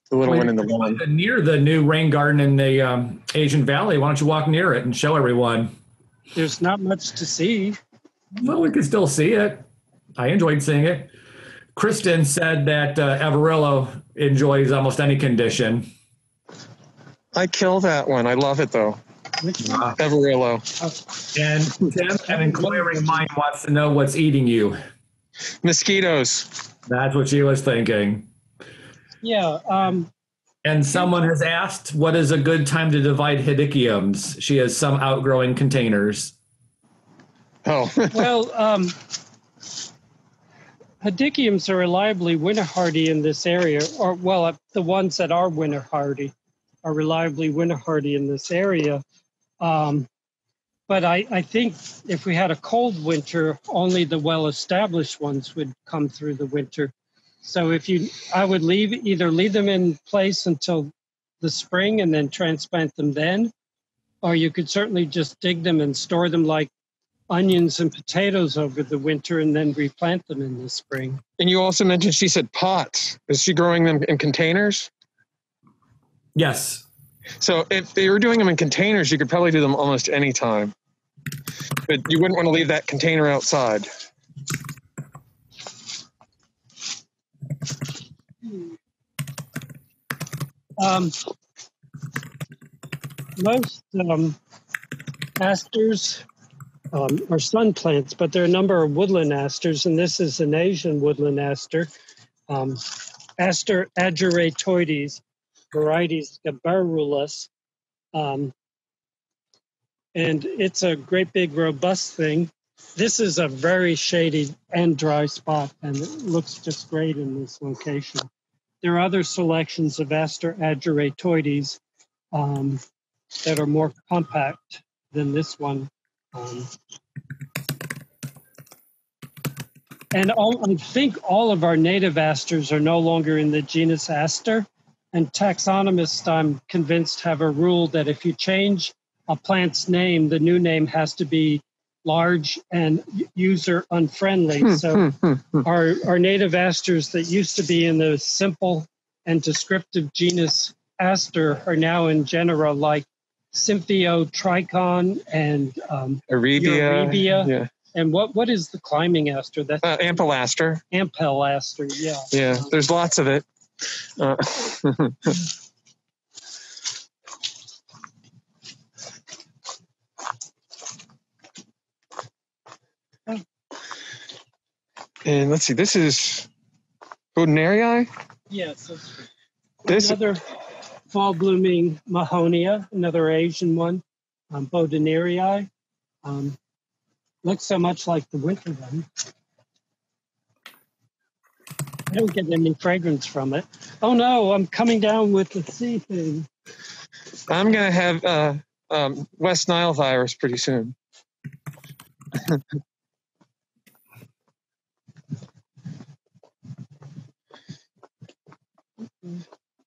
the little one in the lawn. Near the new rain garden in the um, Asian Valley. Why don't you walk near it and show everyone? There's not much to see. Well, we can still see it. I enjoyed seeing it. Kristen said that uh, Everillo enjoys almost any condition. I kill that one. I love it though. Which one? Everillo. And Tim, an inquiring mind wants to know what's eating you. Mosquitoes. That's what she was thinking. Yeah, um, And someone has asked, what is a good time to divide hedychiums? She has some outgrowing containers. Oh, well, um, are reliably winter hardy in this area, or well, uh, the ones that are winter hardy are reliably winter hardy in this area. Um, but I, I think if we had a cold winter, only the well-established ones would come through the winter. So if you, I would leave either leave them in place until the spring and then transplant them then, or you could certainly just dig them and store them like onions and potatoes over the winter and then replant them in the spring. and you also mentioned she said pots. Is she growing them in containers? Yes. So if they were doing them in containers, you could probably do them almost any time. But you wouldn't want to leave that container outside. Um, most um, asters um, are sun plants, but there are a number of woodland asters, and this is an Asian woodland aster, um, Aster ageratoides, varieties gabarulus. Um, and it's a great big robust thing. This is a very shady and dry spot, and it looks just great in this location. There are other selections of Aster ageratoides um, that are more compact than this one. Um, and all, I think all of our native asters are no longer in the genus Aster. And taxonomists, I'm convinced, have a rule that if you change a plant's name, the new name has to be large and user unfriendly. Hmm, so hmm, hmm, our, our native asters that used to be in the simple and descriptive genus Aster are now in genera like Symphyotrichum and um, Arabia. Eurybia. Yeah. and what what is the climbing aster? That's Uh. Ampelaster. Yeah. Yeah. There's lots of it. Uh, And let's see, this is bodinieri. Yes. that's- This Another fall blooming Mahonia, another Asian one, um. Um, looks so much like the winter one. I don't get any fragrance from it. Oh no, I'm coming down with the sea thing. I'm gonna have uh, um, West Nile virus pretty soon.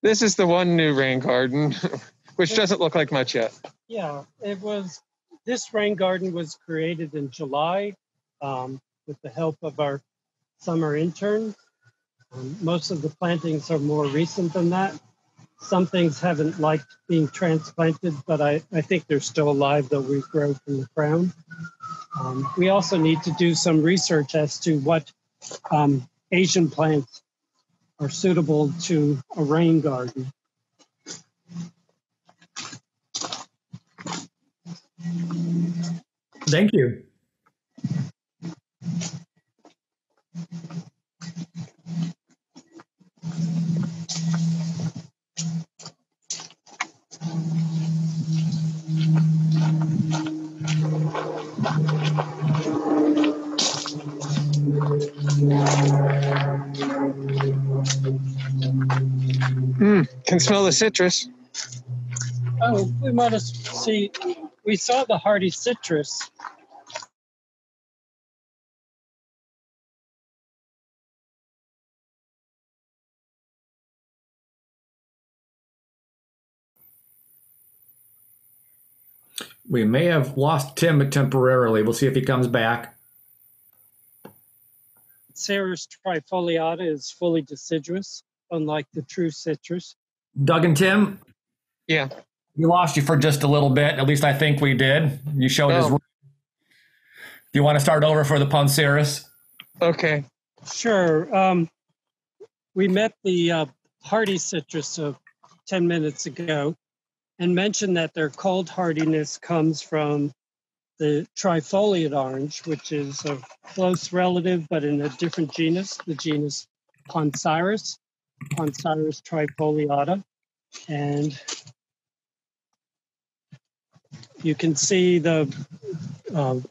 this is the one new rain garden, which doesn't look like much yet. Yeah, it was. This rain garden was created in July um, with the help of our summer interns. Um, most of the plantings are more recent than that. Some things haven't liked being transplanted, but I, I think they're still alive, they'll regrow from the ground. Um, we also need to do some research as to what um, Asian plants are suitable to a rain garden. Thank you. Mm, can smell the citrus. Oh, we might have see. We saw the hardy citrus. We may have lost Tim temporarily. We'll see if he comes back. Citrus trifoliata is fully deciduous, unlike the true citrus. Doug and Tim, Yeah. we lost you for just a little bit. At least I think we did. You showed his. Oh. Do you want to start over for the Poncirus? Okay. Sure. Um, we met the uh, hardy citrus of 10 minutes ago and mentioned that their cold hardiness comes from the trifoliate orange, which is a close relative but in a different genus, the genus Poncirus, Poncirus trifoliata. And you can see the um,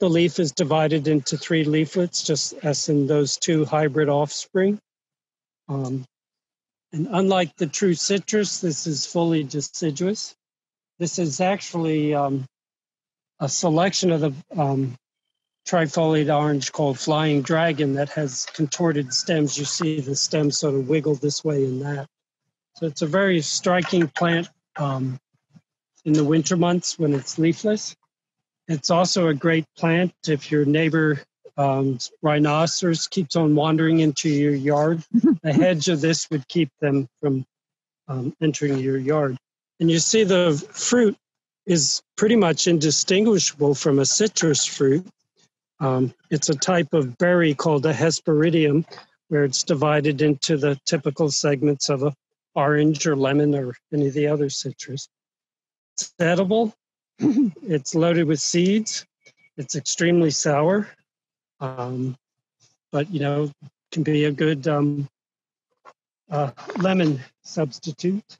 the leaf is divided into three leaflets, just as in those two hybrid offspring. Um, and unlike the true citrus, this is fully deciduous. This is actually um, a selection of the um, trifoliate orange called flying dragon that has contorted stems. You see the stems sort of wiggle this way and that. So it's a very striking plant um, in the winter months when it's leafless. It's also a great plant if your neighbor um, rhinoceros keeps on wandering into your yard. a hedge of this would keep them from um, entering your yard. And you see the fruit is pretty much indistinguishable from a citrus fruit. Um, it's a type of berry called a hesperidium, where it's divided into the typical segments of a orange or lemon or any of the other citrus. It's edible. it's loaded with seeds. It's extremely sour, um, but you know can be a good um, uh, lemon substitute.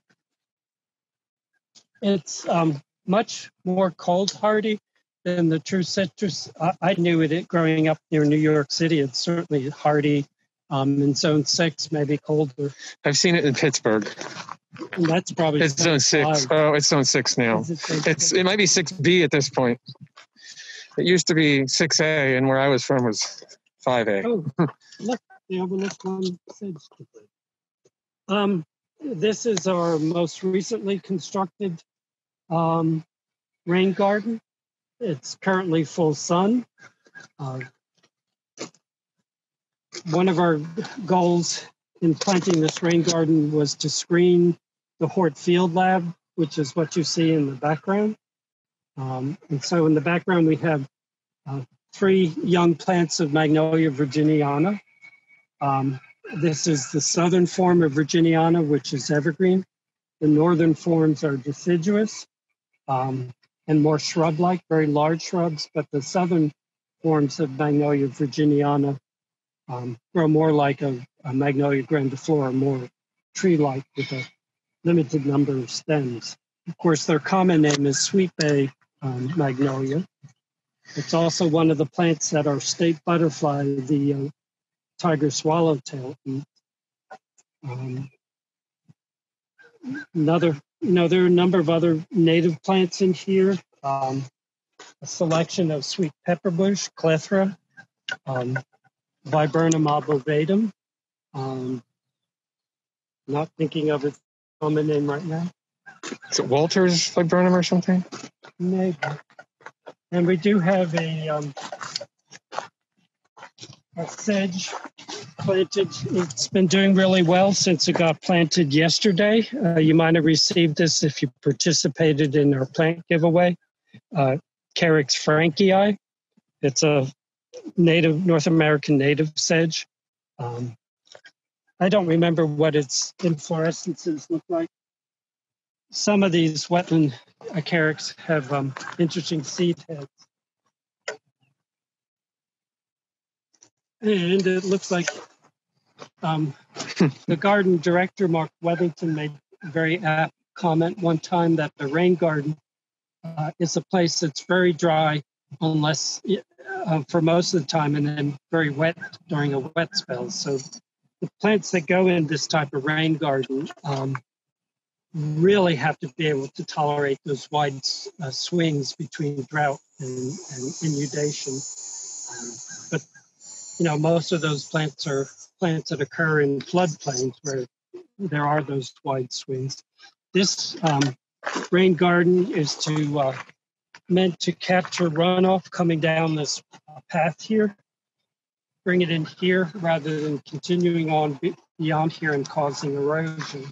It's um, much more cold hardy than the true citrus. I, I knew it growing up near New York City. It's certainly hardy um, in zone six, maybe colder. I've seen it in Pittsburgh. And that's probably It's zone six. five. Oh, it's zone six now. It zone It's six? it might be six B at this point. It used to be six A, and where I was from was five A. Oh, look, the said stupid. Um, this is our most recently constructed um, rain garden. It's currently full sun. Uh, one of our goals in planting this rain garden was to screen the Hort Field Lab, which is what you see in the background. Um, and so in the background, we have uh, three young plants of Magnolia virginiana. Um, this is the southern form of virginiana, which is evergreen. The northern forms are deciduous um, and more shrub-like, very large shrubs, but the southern forms of Magnolia virginiana um, grow more like a, a Magnolia grandiflora, more tree-like with a limited number of stems. Of course, their common name is sweet bay um, magnolia. It's also one of the plants that our state butterfly, the uh, tiger swallowtail, eats. Um, another, you know, there are a number of other native plants in here. Um, a selection of sweet pepperbush, clethra, um, Viburnum obovatum. Um, not thinking of its common name right now. Is it Walters viburnum or something? Maybe. And we do have a, um, a sedge planted. It's been doing really well since it got planted yesterday. Uh, you might have received this if you participated in our plant giveaway. Uh, Carex frankii. It's a native North American native sedge. Um, I don't remember what its inflorescences look like. Some of these wetland Carex have um, interesting seed heads. And it looks like um, the garden director, Mark Weathington, made a very apt comment one time that the rain garden uh, is a place that's very dry unless uh, for most of the time and then very wet during a wet spell. So the plants that go in this type of rain garden um, really have to be able to tolerate those wide uh, swings between drought and, and inundation. Um, but you know, most of those plants are plants that occur in floodplains where there are those wide swings. This um, rain garden is to uh, meant to capture runoff coming down this path here, bring it in here rather than continuing on beyond here and causing erosion.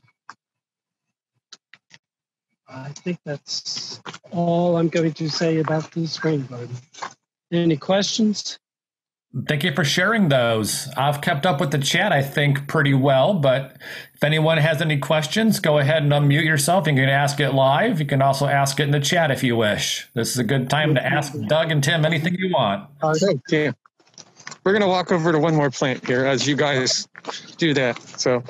I think that's all I'm going to say about this rain garden. Any questions? Thank you for sharing those. I've kept up with the chat, I think, pretty well. But if anyone has any questions, go ahead and unmute yourself. And you can ask it live. You can also ask it in the chat if you wish. This is a good time to ask Doug and Tim anything you want. Uh, thank you. We're going to walk over to one more plant here as you guys do that. So.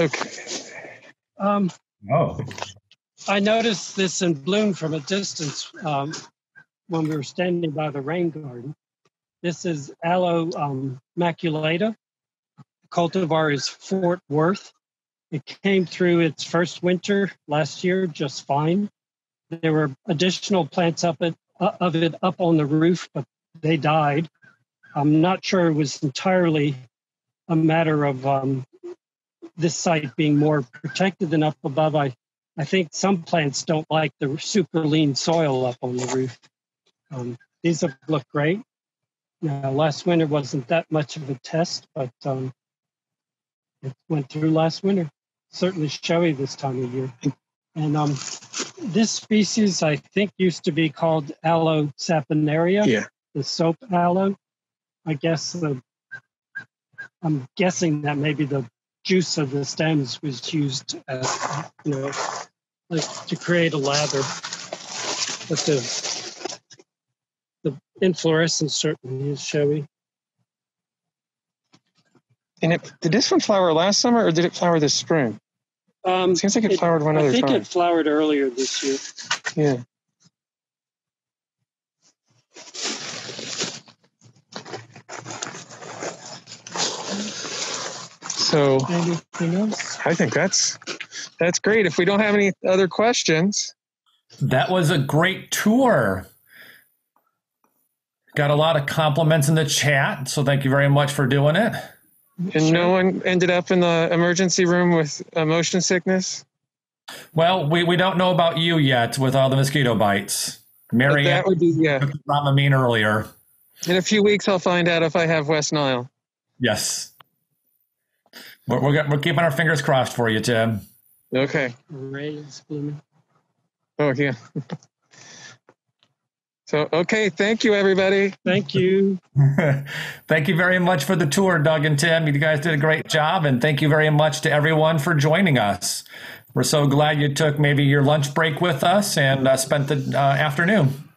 Okay. Um, Oh, I noticed this in bloom from a distance um, when we were standing by the rain garden. This is Aloe um, maculata. The cultivar is Fort Worth. It came through its first winter last year just fine. There were additional plants up it, uh, of it up on the roof, but they died. I'm not sure it was entirely a matter of um, this site being more protected than up above. I, I think some plants don't like the super lean soil up on the roof. Um, these have looked great. Now, last winter wasn't that much of a test, but um, it went through last winter. Certainly showy this time of year. And um, this species, I think, used to be called Aloe saponaria, Yeah. the soap aloe. I guess the, I'm guessing that maybe the juice of the stems was used, as, you know, like to create a lather. But the the inflorescence certainly is showy. And it, did this one flower last summer or did it flower this spring? Um, It seems like it, flowered one I other think it flowered earlier this year. Yeah. So Anything else? I think that's that's great. If we don't have any other questions, that was a great tour. Got a lot of compliments in the chat, so thank you very much for doing it. and no one ended up in the emergency room with motion sickness. Well, we, we don't know about you yet with all the mosquito bites. But Mary that would be yeah. took Dramamine earlier. In a few weeks, I'll find out if I have West Nile. Yes. We're, we're, we're keeping our fingers crossed for you, Tim. Okay. Rays blooming. Oh yeah. So, okay, thank you, everybody. Thank you. thank you very much for the tour, Doug and Tim. You guys did a great job, and thank you very much to everyone for joining us. We're so glad you took maybe your lunch break with us and uh, spent the uh, afternoon.